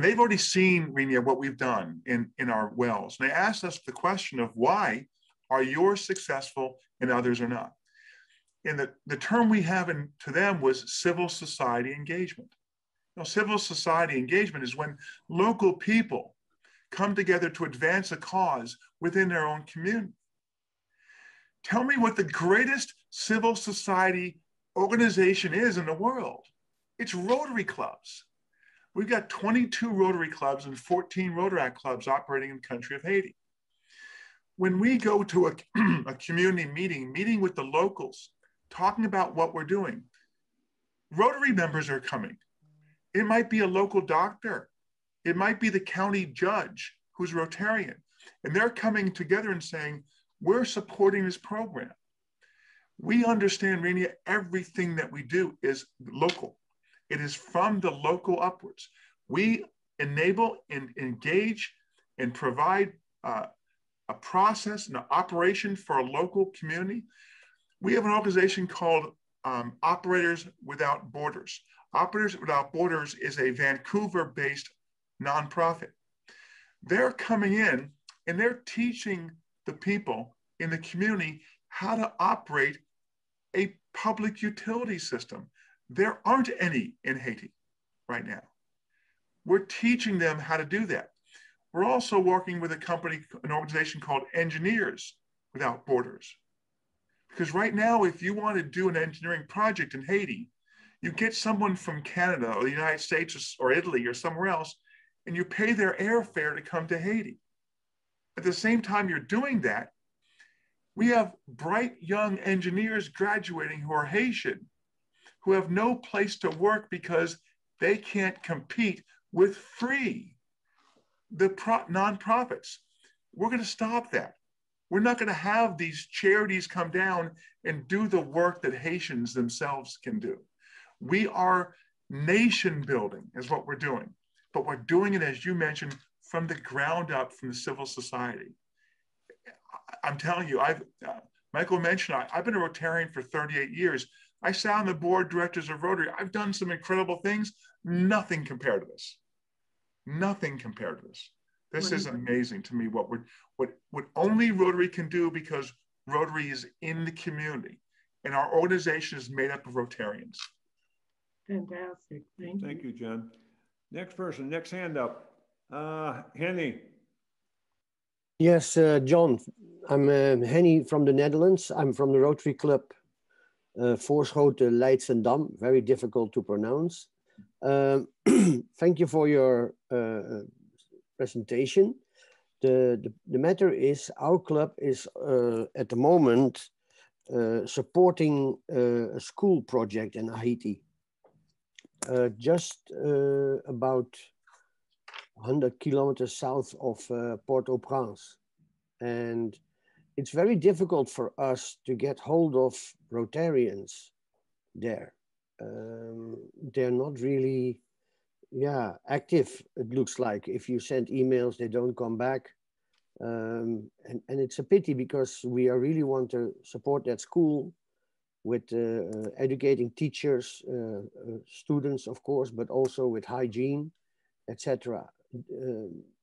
And they've already seen, Renia, what we've done in, in our wells. And they asked us the question of why are yours successful and others are not? And the, the term we have in, to them was civil society engagement. Know, civil society engagement is when local people come together to advance a cause within their own community. Tell me what the greatest civil society organization is in the world. It's Rotary clubs. We've got 22 Rotary clubs and 14 Rotaract clubs operating in the country of Haiti. When we go to a, (clears throat) a community meeting, meeting with the locals, talking about what we're doing, Rotary members are coming. It might be a local doctor. It might be the county judge who's Rotarian. And they're coming together and saying, we're supporting this program. We understand, Rania, everything that we do is local. It is from the local upwards. We enable and engage and provide uh, a process and an operation for a local community. We have an organization called um, Operators Without Borders. Operators Without Borders is a Vancouver based nonprofit. They're coming in and they're teaching the people in the community how to operate a public utility system. There aren't any in Haiti right now. We're teaching them how to do that. We're also working with a company, an organization called Engineers Without Borders. Because right now, if you want to do an engineering project in Haiti, you get someone from Canada or the United States or Italy or somewhere else, and you pay their airfare to come to Haiti. At the same time you're doing that, we have bright young engineers graduating who are Haitian, who have no place to work because they can't compete with free the pro- nonprofits. We're going to stop that. We're not going to have these charities come down and do the work that Haitians themselves can do. We are nation building, is what we're doing. But we're doing it, as you mentioned, from the ground up, from the civil society. I'm telling you, I've, uh, Michael mentioned, I, have been a Rotarian for 38 years. I sat on the board directors of Rotary. I've done some incredible things. Nothing compared to this. Nothing compared to this. This is amazing to me. What we what what only Rotary can do because Rotary is in the community, and our organization is made up of Rotarians. Fantastic. Thank, Thank you, John. Next person, next hand up. Uh, Henny. Yes, uh, John. I'm uh, Henny from the Netherlands. I'm from the Rotary Club uh, Voorschoten Leidschendam. Very difficult to pronounce. Um, (clears throat) thank you for your uh, presentation. The, the, the, matter is our club is uh, at the moment supporting a school project in Haiti. Just about 100 kilometers south of Port-au-Prince. And it's very difficult for us to get hold of Rotarians there. Um, they're not really yeah active it looks like. If you send emails they don't come back. Um, and, and it's a pity because we are really want to support that school with uh, uh, educating teachers uh, uh students of course but also with hygiene etc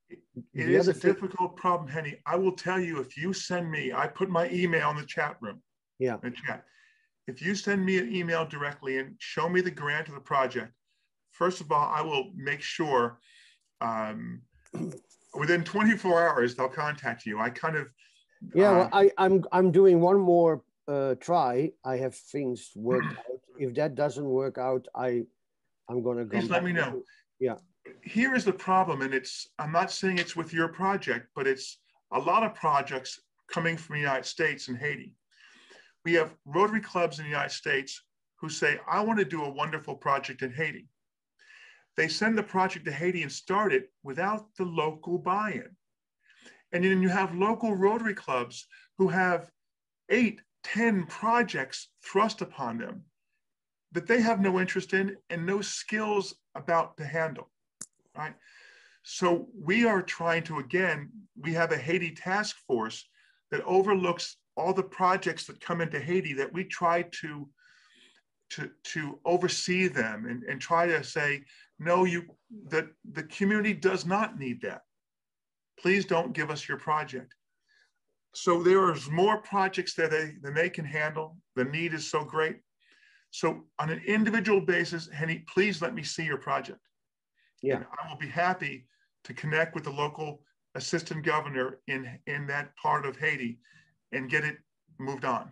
it is a difficult problem henny i will tell you if you send me i put my email in the chat room yeah in chat if you send me an email directly and show me the grant of the project first of all, I will make sure um, (clears throat) within 24 hours they'll contact you. I kind of yeah, well, I, I'm I'm doing one more uh, try. I have things worked out. If that doesn't work out, I I'm gonna go. Please let me know. Yeah. Here is the problem, and it's I'm not saying it's with your project, but it's a lot of projects coming from the United States and Haiti. We have Rotary clubs in the United States who say, I want to do a wonderful project in Haiti. They send the project to Haiti and start it without the local buy in. And then you have local Rotary clubs who have eight, ten projects thrust upon them that they have no interest in and no skills about to handle, right? So we are trying to, again, we have a Haiti task force that overlooks all the projects that come into Haiti that we try to, to, to oversee them and, and try to say, no, you that the community does not need that. Please don't give us your project. So there is more projects that they than they can handle. The need is so great. So on an individual basis, Henny, please let me see your project. Yeah. And I will be happy to connect with the local assistant governor in, in that part of Haiti and get it moved on.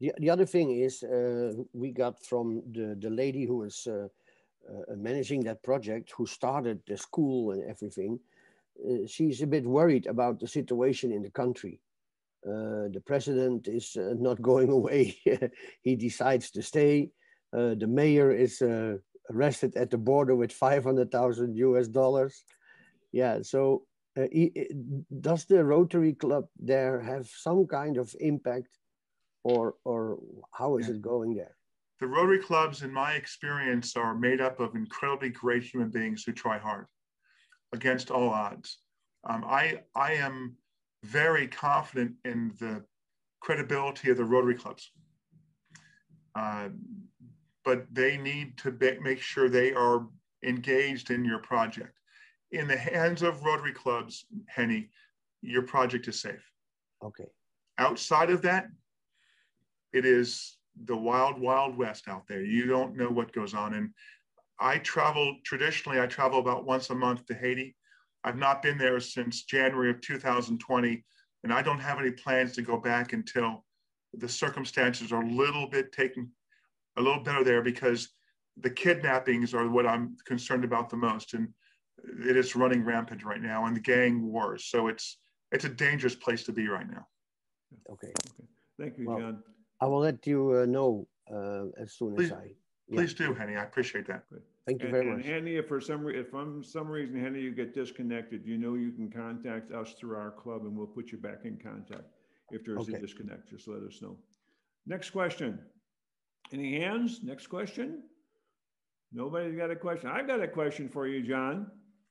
The, the other thing is uh, we got from the, the lady who is uh, uh, managing that project, who started the school and everything, uh, she's a bit worried about the situation in the country. Uh, the president is uh, not (laughs) going away. he decides to stay. Uh, the mayor is uh, arrested at the border with 500,000 US dollars. Yeah, so he, does the Rotary Club there have some kind of impact or, or how is yeah. it going there? the Rotary clubs, in my experience, are made up of incredibly great human beings who try hard against all odds. Um, I, I am very confident in the credibility of the Rotary clubs. Uh, but they need to be, make sure they are engaged in your project. In the hands of Rotary clubs, Henny, your project is safe. Okay. Outside of that, it is the wild, wild west out there. You don't know what goes on. And I travel traditionally, I travel about once a month to Haiti. I've not been there since January of 2020, and I don't have any plans to go back until the circumstances are a little bit taken a little better there because the kidnappings are what I'm concerned about the most. And it is running rampant right now and the gang wars. So it's it's a dangerous place to be right now. Okay. okay. Thank you, Well, John. I will let you uh, know uh, as soon Please- as I. Please do, Henny. I appreciate that. Thank you And- very and much. Henny, if for some, re- if from some reason, Henny, you get disconnected, you know you can contact us through our club and we'll put you back in contact. If there's a disconnect, just let us know. Next question. Any hands? Next question? Nobody's got a question. I've got a question for you, John.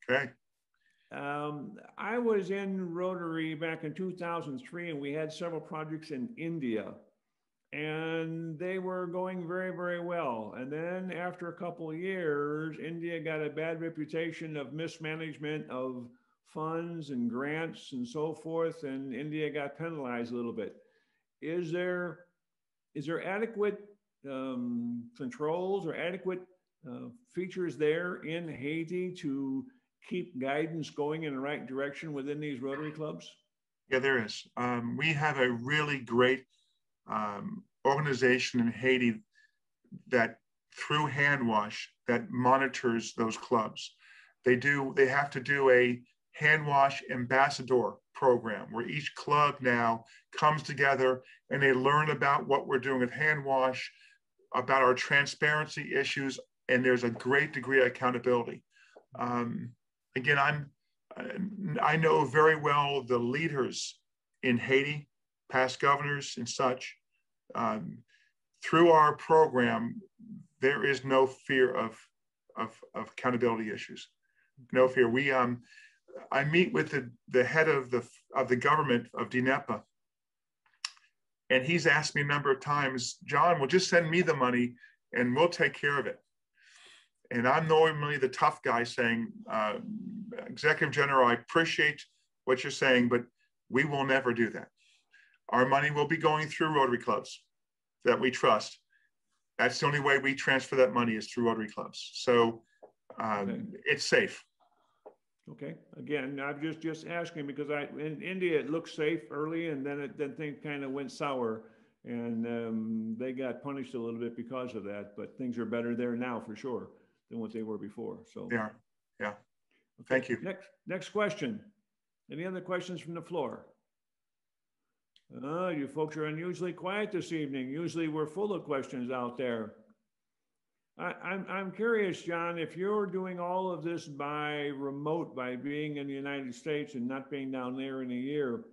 Okay. Um, I was in Rotary back in 2003 and we had several projects in India and they were going very, very well. And then after a couple of years, India got a bad reputation of mismanagement of funds and grants and so forth, and India got penalized a little bit. Is there is there adequate um, controls or adequate uh, features there in Haiti to keep guidance going in the right direction within these Rotary clubs? Yeah, there is. Um, we have a really great um, organization in Haiti that through HANWASH that monitors those clubs. They do, they have to do a HANWASH ambassador program where each club now comes together and they learn about what we're doing with HANWASH, about our transparency issues, and there's a great degree of accountability. Um, again, I'm I know very well the leaders in Haiti, past governors and such. Um, through our program, there is no fear of, of, of accountability issues. No fear. We um, I meet with the, the head of the of the government of DINEPA, and he's asked me a number of times, John, well, just send me the money and we'll take care of it. And I'm normally the tough guy saying, uh, Executive General, I appreciate what you're saying, but we will never do that. Our money will be going through Rotary clubs that we trust. That's the only way we transfer that money is through Rotary clubs. So um, it's safe. Okay, again, I'm just, just asking because I, in India, it looked safe early and then it, then things kind of went sour. And um, they got punished a little bit because of that, but things are better there now for sure than what they were before, so. Are. Yeah. Thank you. Next, next question. Any other questions from the floor? Uh, you folks are unusually quiet this evening. Usually we're full of questions out there. I, I'm, I'm curious, John, if you're doing all of this by remote, by being in the United States and not being down there in a year,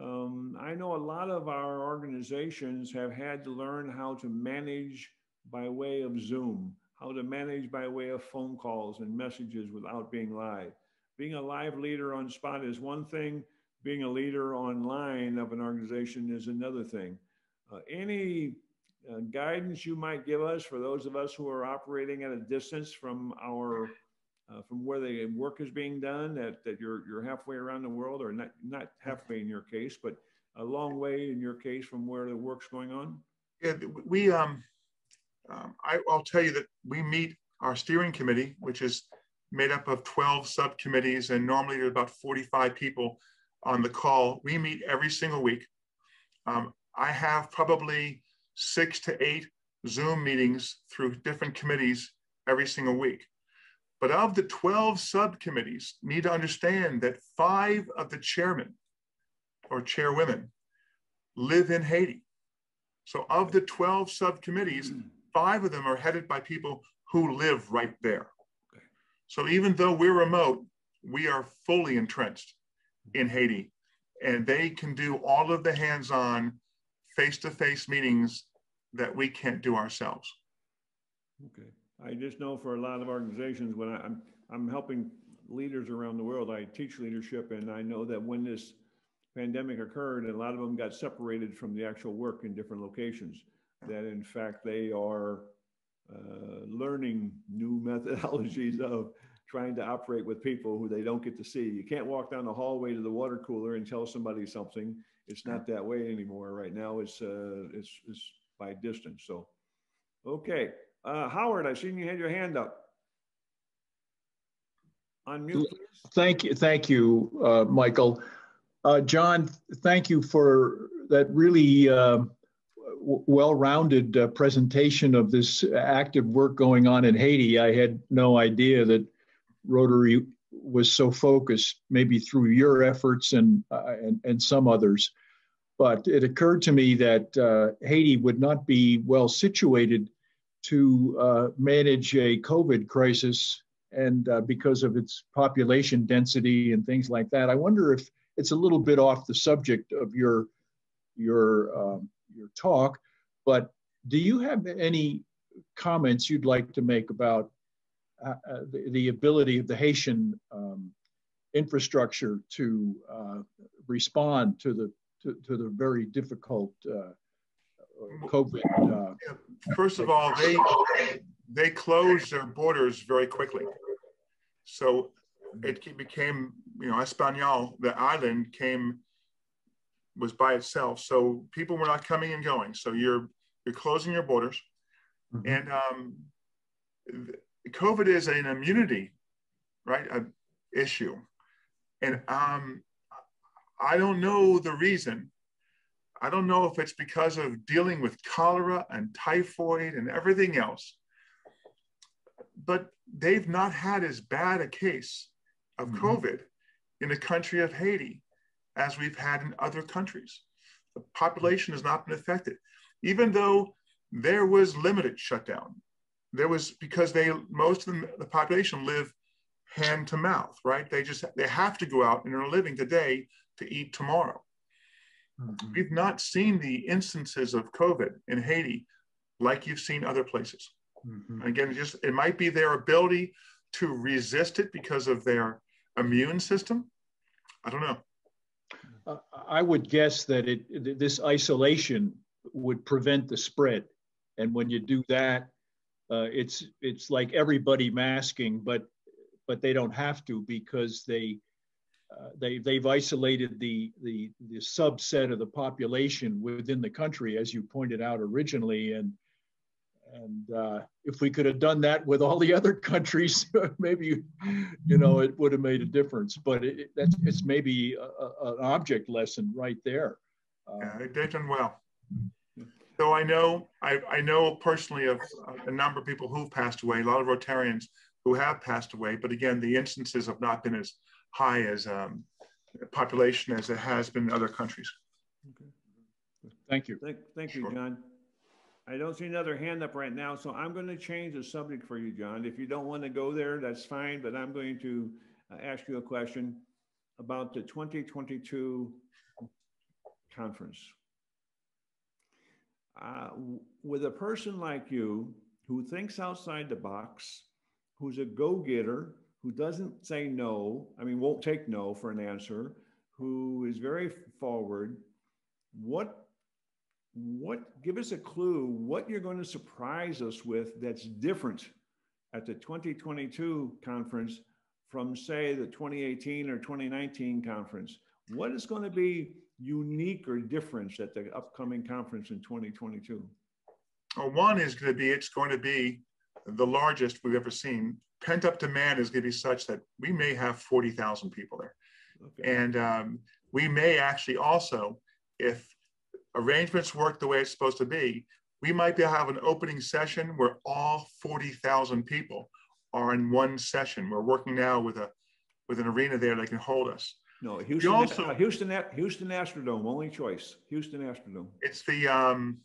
um, I know a lot of our organizations have had to learn how to manage by way of Zoom, how to manage by way of phone calls and messages without being live. Being a live leader on spot is one thing, being a leader online of an organization is another thing. Uh, any uh, guidance you might give us for those of us who are operating at a distance from our uh, from where the work is being done that, that you're you're halfway around the world or not not halfway in your case but a long way in your case from where the work's going on Yeah, we um, um I, I'll tell you that we meet our steering committee, which is made up of 12 subcommittees, and normally there's about 45 people on the call. We meet every single week. Um, I have probably six to eight Zoom meetings through different committees every single week. But of the 12 subcommittees, need to understand that five of the chairmen or chairwomen live in Haiti. So of the 12 subcommittees, mm. five of them are headed by people who live right there. So even though we're remote, we are fully entrenched in Haiti and they can do all of the hands-on face-to-face meetings that we can't do ourselves. Okay. I just know for a lot of organizations, when I, I'm, I'm helping leaders around the world, I teach leadership, and I know that when this pandemic occurred, and a lot of them got separated from the actual work in different locations, that in fact they are uh, learning new (laughs) methodologies of trying to operate with people who they don't get to see. You can't walk down the hallway to the water cooler and tell somebody something. It's not that way anymore. Right now, it's uh, it's, it's by distance. So, okay. Uh, Howard, I seen you had your hand up. Unmute, please. Thank you, thank you, uh, Michael. Uh, John, thank you for that really uh, well-rounded uh, presentation of this active work going on in Haiti. I had no idea that Rotary was so focused, maybe through your efforts and uh, and, and some others. But it occurred to me that uh, Haiti would not be well situated to uh, manage a COVID crisis and uh, because of its population density and things like that. I wonder if it's a little bit off the subject of your your um, your talk, but do you have any comments you'd like to make about uh, uh the, the, ability of the Haitian um, infrastructure to uh, respond to the to, to, the very difficult uh, COVID? Uh, First of all, they they closed their borders very quickly. So it became, you know, Espanol, the island came, was by itself. So people were not coming and going. So you're, you're closing your borders. Mm-hmm. And um, COVID is an immunity, right, a issue. And um, I don't know the reason. I don't know if it's because of dealing with cholera and typhoid and everything else but they've not had as bad a case of mm-hmm. COVID in the country of Haiti as we've had in other countries. The population has not been affected, even though there was limited shutdown. There was because they most of the, the population live hand to mouth, right? They just they have to go out and are living today to eat tomorrow. Mm-hmm. We've not seen the instances of COVID in Haiti like you've seen other places. Mm-hmm. Again, just it might be their ability to resist it because of their immune system. I don't know. Uh, I would guess that it this isolation would prevent the spread, and when you do that, uh, it's it's like everybody masking, but but they don't have to because they uh, they they've isolated the, the the subset of the population within the country, as you pointed out originally, and and uh, if we could have done that with all the other countries, (laughs) maybe, you know, it would have made a difference. But it, that's it's maybe a, a, an object lesson right there. Uh, yeah, they've done well. So I know I, I know personally of a number of people who've passed away, a lot of Rotarians who have passed away. But again, the instances have not been as high as um, population as it has been in other countries. Okay. Thank you. Thank, thank you, John. I don't see another hand up right now, so I'm going to change the subject for you, John. If you don't want to go there, that's fine, but I'm going to uh, ask you a question about the 2022 conference. Uh, with a person like you who thinks outside the box, who's a go getter, who doesn't say no, I mean, won't take no for an answer, who is very forward, what what give us a clue what you're going to surprise us with that's different at the 2022 conference from say the 2018 or 2019 conference. What is going to be unique or different at the upcoming conference in 2022 well, one is going to be it's going to be the largest we've ever seen pent up demand is going to be such that we may have 40,000 people there okay. and um, we may actually also if arrangements work the way it's supposed to be, we might be able to have an opening session where all 40,000 people are in one session. We're working now with a with an arena there that can hold us. No, Houston, also, uh, Houston, Houston Astrodome, only choice. Houston Astrodome. It's the um,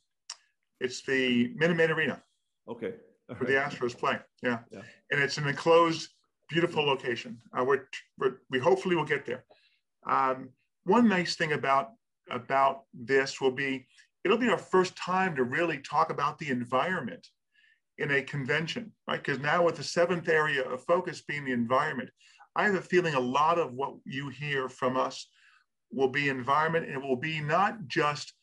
it's the Minute Maid Arena. Okay. All where right. the Astros play. Yeah. yeah. And it's an enclosed, beautiful location. Uh, we're, we're, we hopefully will get there. Um, one nice thing about about this will be it'll be our first time to really talk about the environment in a convention, right? Because now with the seventh area of focus being the environment, I have a feeling a lot of what you hear from us will be environment and it will be not just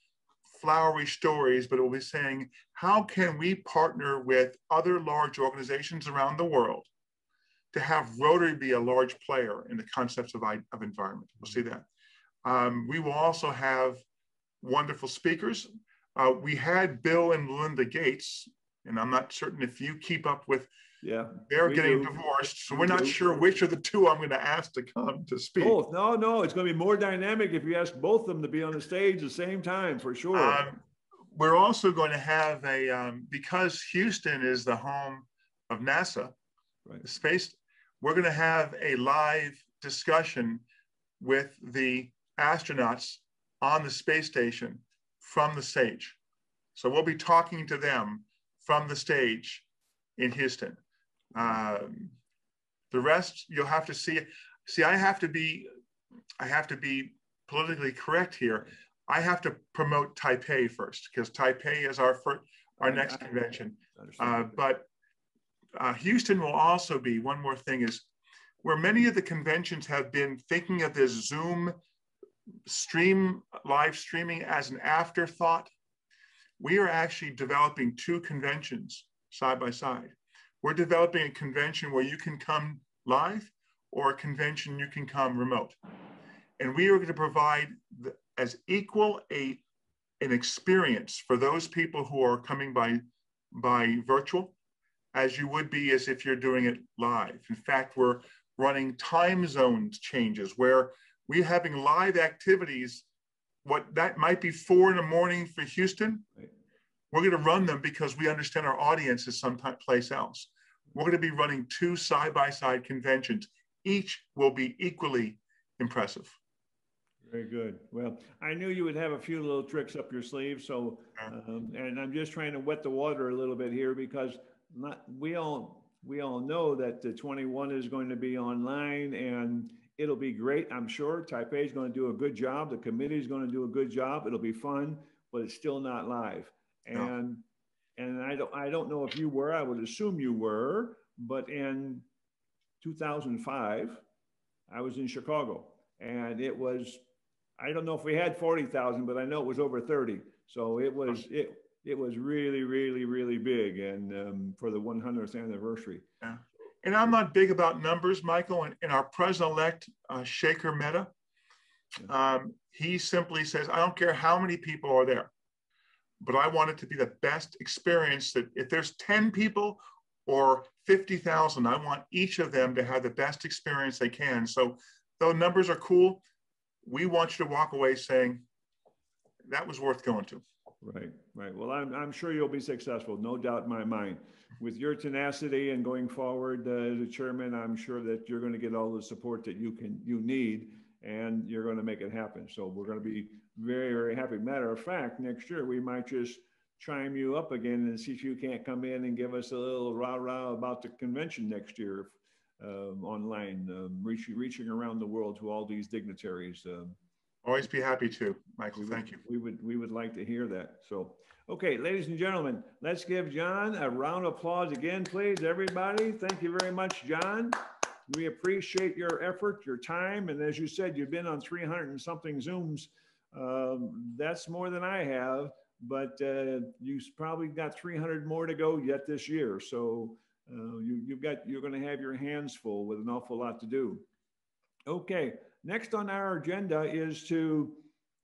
flowery stories, but it will be saying, how can we partner with other large organizations around the world to have Rotary be a large player in the concepts of, of environment? We'll see that. Um, we will also have wonderful speakers. Uh, we had Bill and Melinda Gates, and I'm not certain if you keep up with. Yeah, they're getting do. divorced, so we are not do. sure which of the two I'm going to ask to come to speak. Both. No, no, it's going to be more dynamic if you ask both of them to be on the stage at the same time, for sure. Um, we're also going to have a um, because Houston is the home of NASA, right. space. We're going to have a live discussion with the astronauts on the space station from the stage. So we'll be talking to them from the stage in Houston. Um, the rest you'll have to see. See, I have to be, I have to be politically correct here. I have to promote Taipei first because Taipei is our first, our next convention. Uh, but uh, Houston will also be one more thing is where many of the conventions have been thinking of this Zoom stream live streaming as an afterthought. We are actually developing two conventions side by side. We're developing a convention where you can come live or a convention you can come remote. And we are going to provide the, as equal a, an experience for those people who are coming by, by virtual as you would be as if you're doing it live. In fact, we're running time zone changes where we're having live activities. What that might be four in the morning for Houston, right. We're going to run them because we understand our audience is someplace else. We're going to be running two side by side conventions. Each will be equally impressive. Very good. Well, I knew you would have a few little tricks up your sleeve. So, um, and I'm just trying to wet the water a little bit here because not, we all we all know that the 21 is going to be online and it'll be great. I'm sure Taipei is going to do a good job. The committee is going to do a good job. It'll be fun, but it's still not live. And no. and I don't I don't know if you were. I would assume you were. But in 2005, I was in Chicago, and it was I don't know if we had 40,000, but I know it was over 30. So it was it it was really really really big, and um, for the 100th anniversary. Yeah and I'm not big about numbers, Michael. And, and our president-elect, uh, Shekhar Mehta, um, he simply says, I don't care how many people are there, but I want it to be the best experience that if there's 10 people or 50,000, I want each of them to have the best experience they can. So though numbers are cool, we want you to walk away saying, that was worth going to. Right, right. Well, I'm, I'm sure you'll be successful, no doubt in my mind with your tenacity and going forward uh, as a chairman, I'm sure that you're going to get all the support that you can you need, and you're going to make it happen. So we're going to be very very happy. Matter of fact, next year we might just chime you up again and see if you can't come in and give us a little rah rah about the convention next year um, online, um, reaching reaching around the world to all these dignitaries. Um, Always be happy to, Michael. Thank you. We would we would like to hear that. So. Okay, ladies and gentlemen, let's give John a round of applause again, please, everybody. Thank you very much, John. We appreciate your effort, your time, and as you said, you've been on 300 and something Zooms. Um, that's more than I have, but uh, you've probably got 300 more to go yet this year. So uh, you, you've got you're going to have your hands full with an awful lot to do. Okay, next on our agenda is to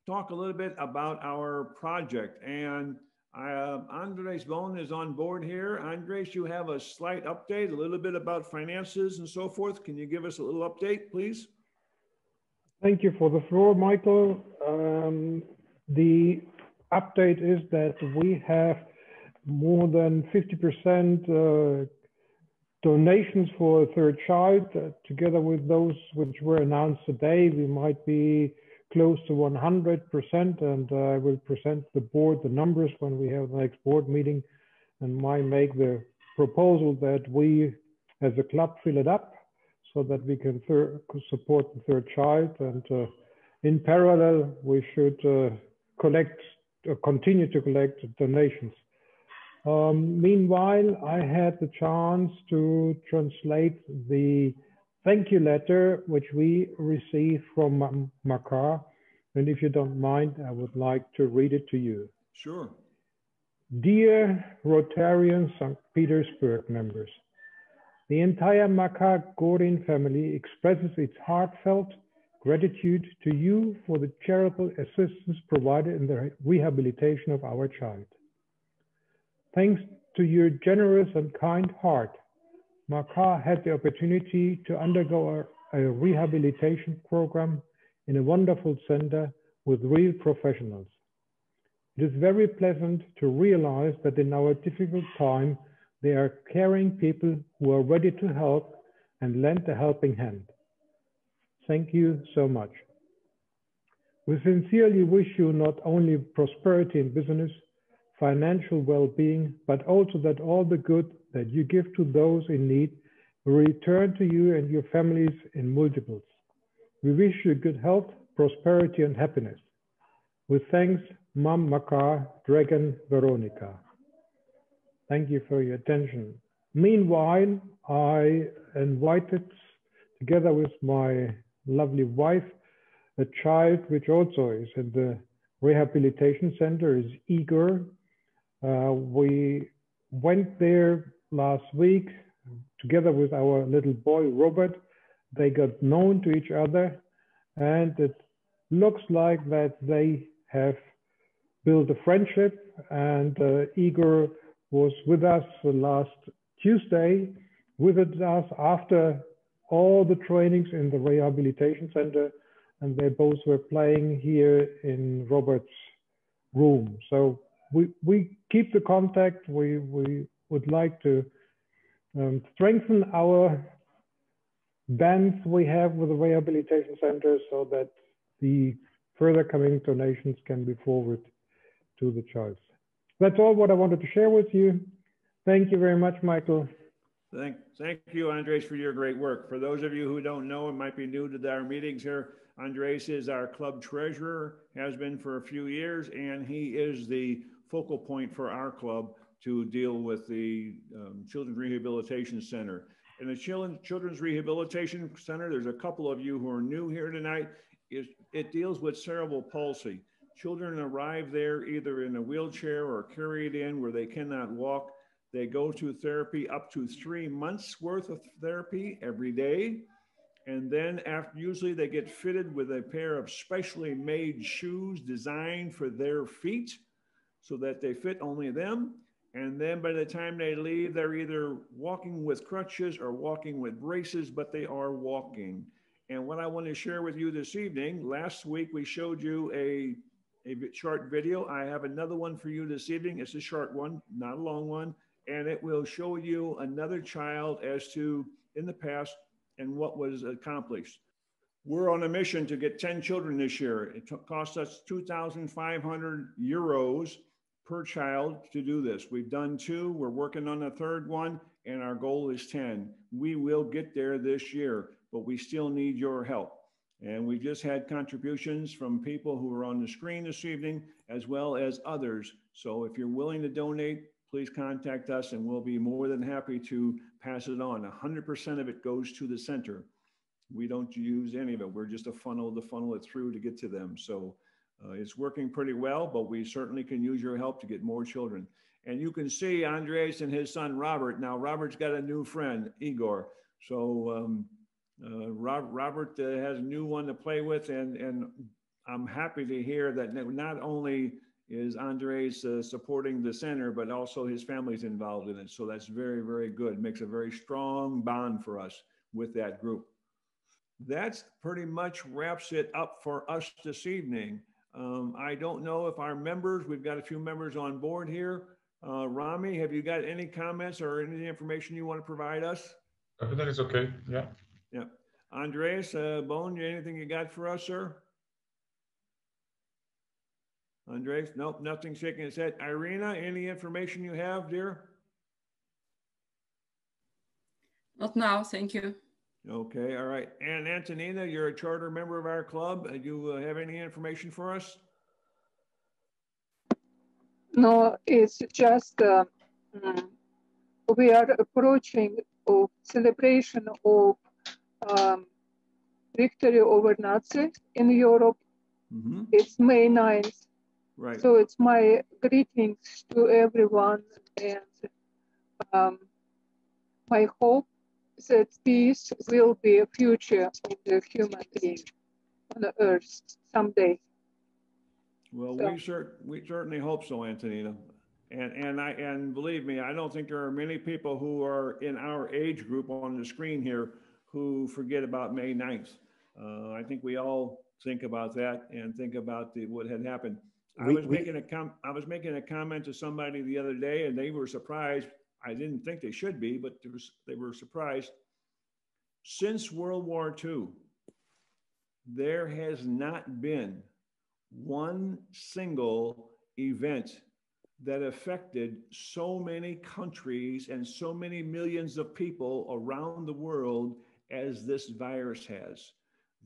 talk a little bit about our project and uh, Andres Bone is on board here. Andres, you have a slight update, a little bit about finances and so forth. Can you give us a little update, please? Thank you for the floor, Michael. Um, the update is that we have more than 50% uh, donations for a third child. Uh, together with those which were announced today, we might be close to 100%, and uh, I will present the board the numbers when we have the next board meeting, and might make the proposal that we, as a club, fill it up so that we can support the third child. And uh, in parallel, we should uh, collect, uh, continue to collect donations. Um, meanwhile, I had the chance to translate the thank you letter, which we received from Makar. And if you don't mind, I would like to read it to you. Sure. Dear Rotarian St. Petersburg members, the entire Makar Gorin family expresses its heartfelt gratitude to you for the charitable assistance provided in the rehabilitation of our child. Thanks to your generous and kind heart, Makar had the opportunity to undergo a, a rehabilitation program in a wonderful center with real professionals. It is very pleasant to realize that in our difficult time, there are caring people who are ready to help and lend a helping hand. Thank you so much. We sincerely wish you not only prosperity in business, financial well-being, but also that all the good that you give to those in need will return to you and your families in multiples. We wish you good health, prosperity, and happiness. With thanks, Mom Makar, Dragon Veronica. Thank you for your attention. Meanwhile, I invited, together with my lovely wife, a child which also is in the rehabilitation center, is Igor. Uh, we went there last week together with our little boy, Robert. They got known to each other and it looks like that they have built a friendship and uh, Igor was with us last Tuesday, with us after all the trainings in the rehabilitation center and they both were playing here in Robert's room. So we, we keep the contact. We, we would like to um, strengthen our bands we have with the rehabilitation center so that the further coming donations can be forwarded to the child. That's all what I wanted to share with you. Thank you very much, Michael. Thank, thank you, Andres, for your great work. For those of you who don't know and might be new to our meetings here, Andres is our club treasurer, has been for a few years, and he is the focal point for our club to deal with the um, Children's Rehabilitation Center. In the Children's Rehabilitation Center, there's a couple of you who are new here tonight. It, it deals with cerebral palsy. Children arrive there either in a wheelchair or carried in where they cannot walk. They go to therapy up to three months worth of therapy every day. And then after, usually they get fitted with a pair of specially made shoes designed for their feet so that they fit only them. And then by the time they leave, they're either walking with crutches or walking with braces, but they are walking. And what I want to share with you this evening, last week we showed you a, a short video. I have another one for you this evening. It's a short one, not a long one. And it will show you another child as to in the past and what was accomplished. We're on a mission to get 10 children this year. It cost us 2,500 euros per child to do this. We've done two, we're working on a third one, and our goal is 10. We will get there this year, but we still need your help. And we just had contributions from people who are on the screen this evening, as well as others. So if you're willing to donate, please contact us and we'll be more than happy to pass it on. 100% of it goes to the center. We don't use any of it. We're just a funnel to funnel it through to get to them. So uh, it's working pretty well, but we certainly can use your help to get more children. And you can see Andres and his son Robert. Now, Robert's got a new friend, Igor. So um, uh, Rob, Robert uh, has a new one to play with, and, and I'm happy to hear that not only is Andres uh, supporting the center, but also his family's involved in it. So that's very, very good. Makes a very strong bond for us with that group. That's pretty much wraps it up for us this evening. Um, I don't know if our members, we've got a few members on board here. Uh, Rami, have you got any comments or any information you want to provide us? Everything is okay. Yeah. Yeah. Andreas, uh, Bone, anything you got for us, sir? Andres, nope, nothing shaking his head. Irina, any information you have, dear? Not now, thank you. Okay, all right. And Antonina, you're a charter member of our club. Do you uh, have any information for us? No, it's just uh, we are approaching a celebration of um, victory over Nazi in Europe. Mm -hmm. It's May 9th. Right. So it's my greetings to everyone and um, my hope that peace will be a future of the human being. on the Earth someday. Well, So- we cer- we certainly hope so, Antonina. And, and I, and believe me, I don't think there are many people who are in our age group on the screen here who forget about May 9th. Uh, I think we all think about that and think about the, what had happened. I We- was we- making a com, I was making a comment to somebody the other day and they were surprised. I didn't think they should be, but was, they were surprised. Since World War II, there has not been one single event that affected so many countries and so many millions of people around the world as this virus has.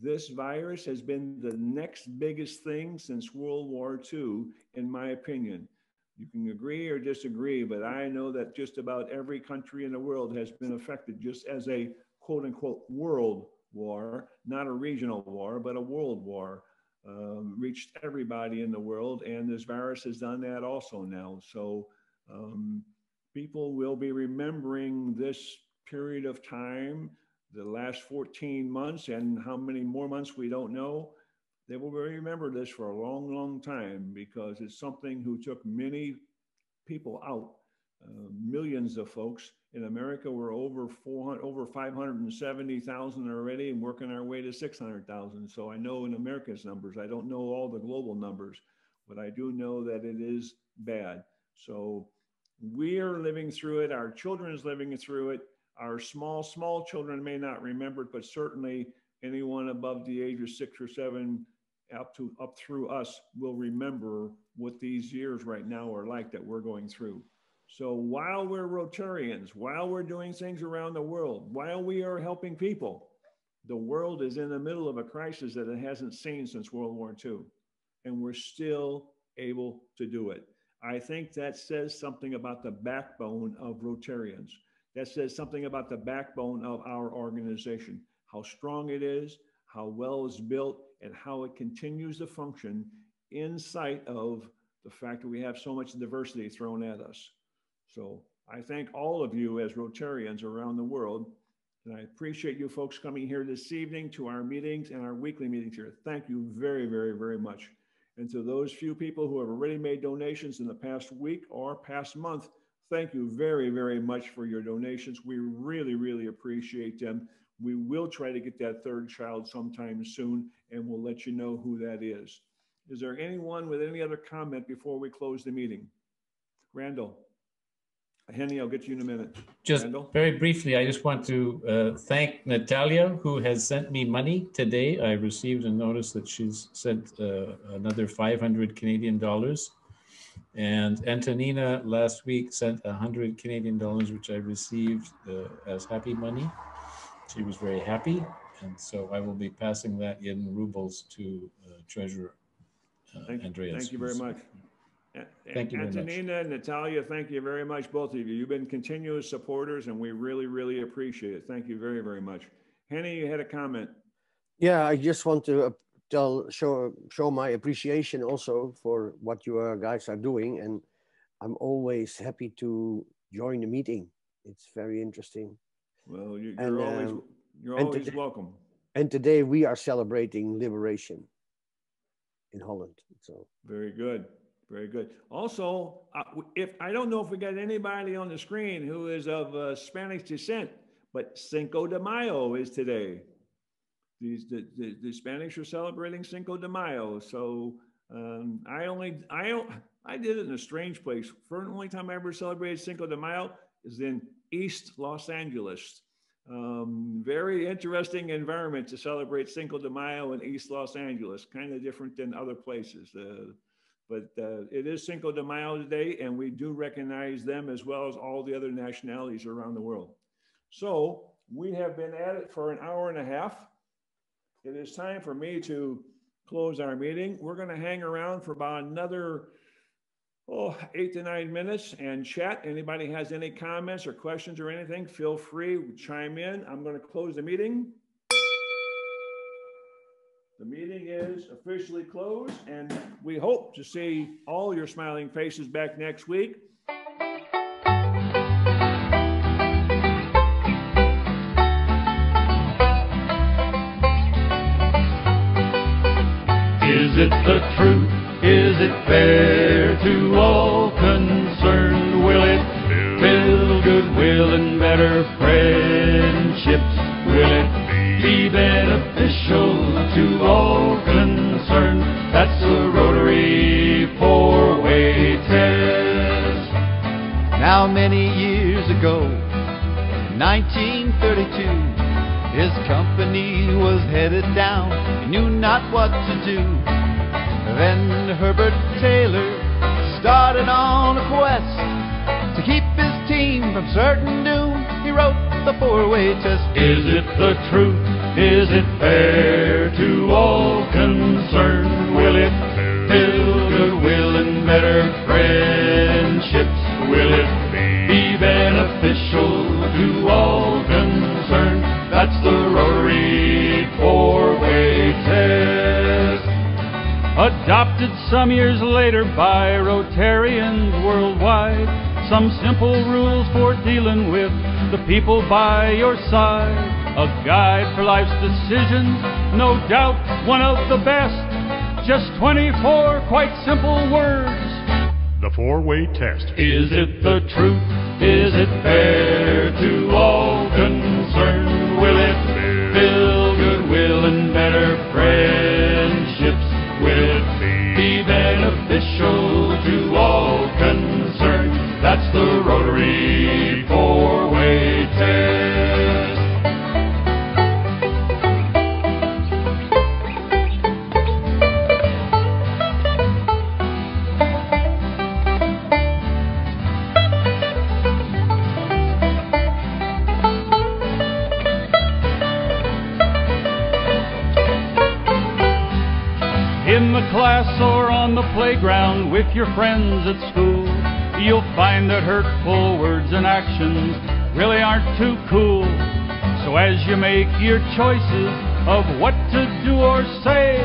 This virus has been the next biggest thing since World War II, in my opinion. You can agree or disagree, but I know that just about every country in the world has been affected just as a quote unquote world war, not a regional war, but a world war um, reached everybody in the world, and this virus has done that also now. So um, people will be remembering this period of time, the last 14 months, and how many more months we don't know. They will remember this for a long, long time because it's something who took many people out. Uh, millions of folks in America. We're over 400, over 570,000 already, and working our way to 600,000. So I know in America's numbers, I don't know all the global numbers, but I do know that it is bad. So we are living through it. Our children is living through it. Our small, small children may not remember it, but certainly anyone above the age of six or seven up to up through us will remember what these years right now are like that we're going through. So while we're Rotarians, while we're doing things around the world, while we are helping people, the world is in the middle of a crisis that it hasn't seen since World War II. And we're still able to do it. I think that says something about the backbone of Rotarians. That says something about the backbone of our organization, how strong it is, how well it's built, and how it continues to function in sight of the fact that we have so much diversity thrown at us. So I thank all of you as Rotarians around the world. And I appreciate you folks coming here this evening to our meetings and our weekly meetings here. Thank you very, very, very much. And to those few people who have already made donations in the past week or past month, thank you very, very much for your donations. We really, really appreciate them. We will try to get that third child sometime soon, and we'll let you know who that is. Is there anyone with any other comment before we close the meeting? Randall. Henny, I'll get you in a minute. Just Randall? very briefly, I just want to uh, thank Natalia, who has sent me money today. I received a notice that she's sent uh, another 500 Canadian dollars. And Antonina last week sent 100 Canadian dollars, which I received uh, as happy money. She was very happy. And so I will be passing that in rubles to uh, Treasurer uh, Thank, Andreas. thank you very much. Thank you very and Natalia, thank you very much, both of you. You've been continuous supporters and we really, really appreciate it. Thank you very, very much. Henny, you had a comment. Yeah, I just want to uh, tell show show my appreciation also for what you uh, guys are doing, and I'm always happy to join the meeting. It's very interesting. Well, you- And, you're always, you're always today- welcome. And today we are celebrating liberation in Holland. So Very good. Very good. Also, uh, if I don't know if we got anybody on the screen who is of uh, Spanish descent, but Cinco de Mayo is today. These the, the, the Spanish are celebrating Cinco de Mayo. So um, I only I I did it in a strange place. For the only time I ever celebrated Cinco de Mayo is in East Los Angeles. Um, very interesting environment to celebrate Cinco de Mayo in East Los Angeles. Kind of different than other places. Uh, but uh, it is Cinco de Mayo today, and we do recognize them as well as all the other nationalities around the world. So we have been at it for an hour and a half. It is time for me to close our meeting. We're going to hang around for about another oh, eight to nine minutes and chat. Anybody has any comments or questions or anything, feel free, to chime in. I'm going to close the meeting. The meeting is officially closed, and we hope to see all your smiling faces back next week. Is it the truth? Is it fair many years ago, in 1932, his company was headed down, he knew not what to do. Then Herbert Taylor started on a quest to keep his team from certain doom. He wrote the four-way test. Is it the truth? Is it fair to all concerned? Will it build goodwill and better friendships? Will it beneficial to all concerned? That's the Rotary four-way test. Adopted some years later by Rotarians worldwide. Some simple rules for dealing with the people by your side. A guide for life's decisions, no doubt one of the best. Just 24 quite simple words. The four-way test. Is it the truth? Is it fair to all concerned? with your friends at school, you'll find that hurtful words and actions really aren't too cool. So as you make your choices of what to do or say,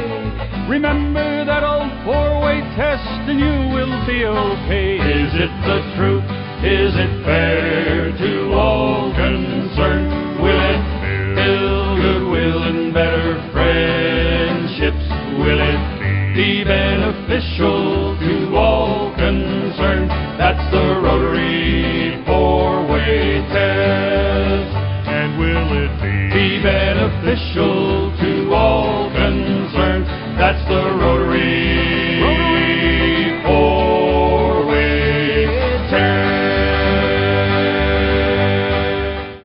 remember that old four-way test and you will be okay. Is it the truth? Is it fair to all concerned? Will it build goodwill and better friends?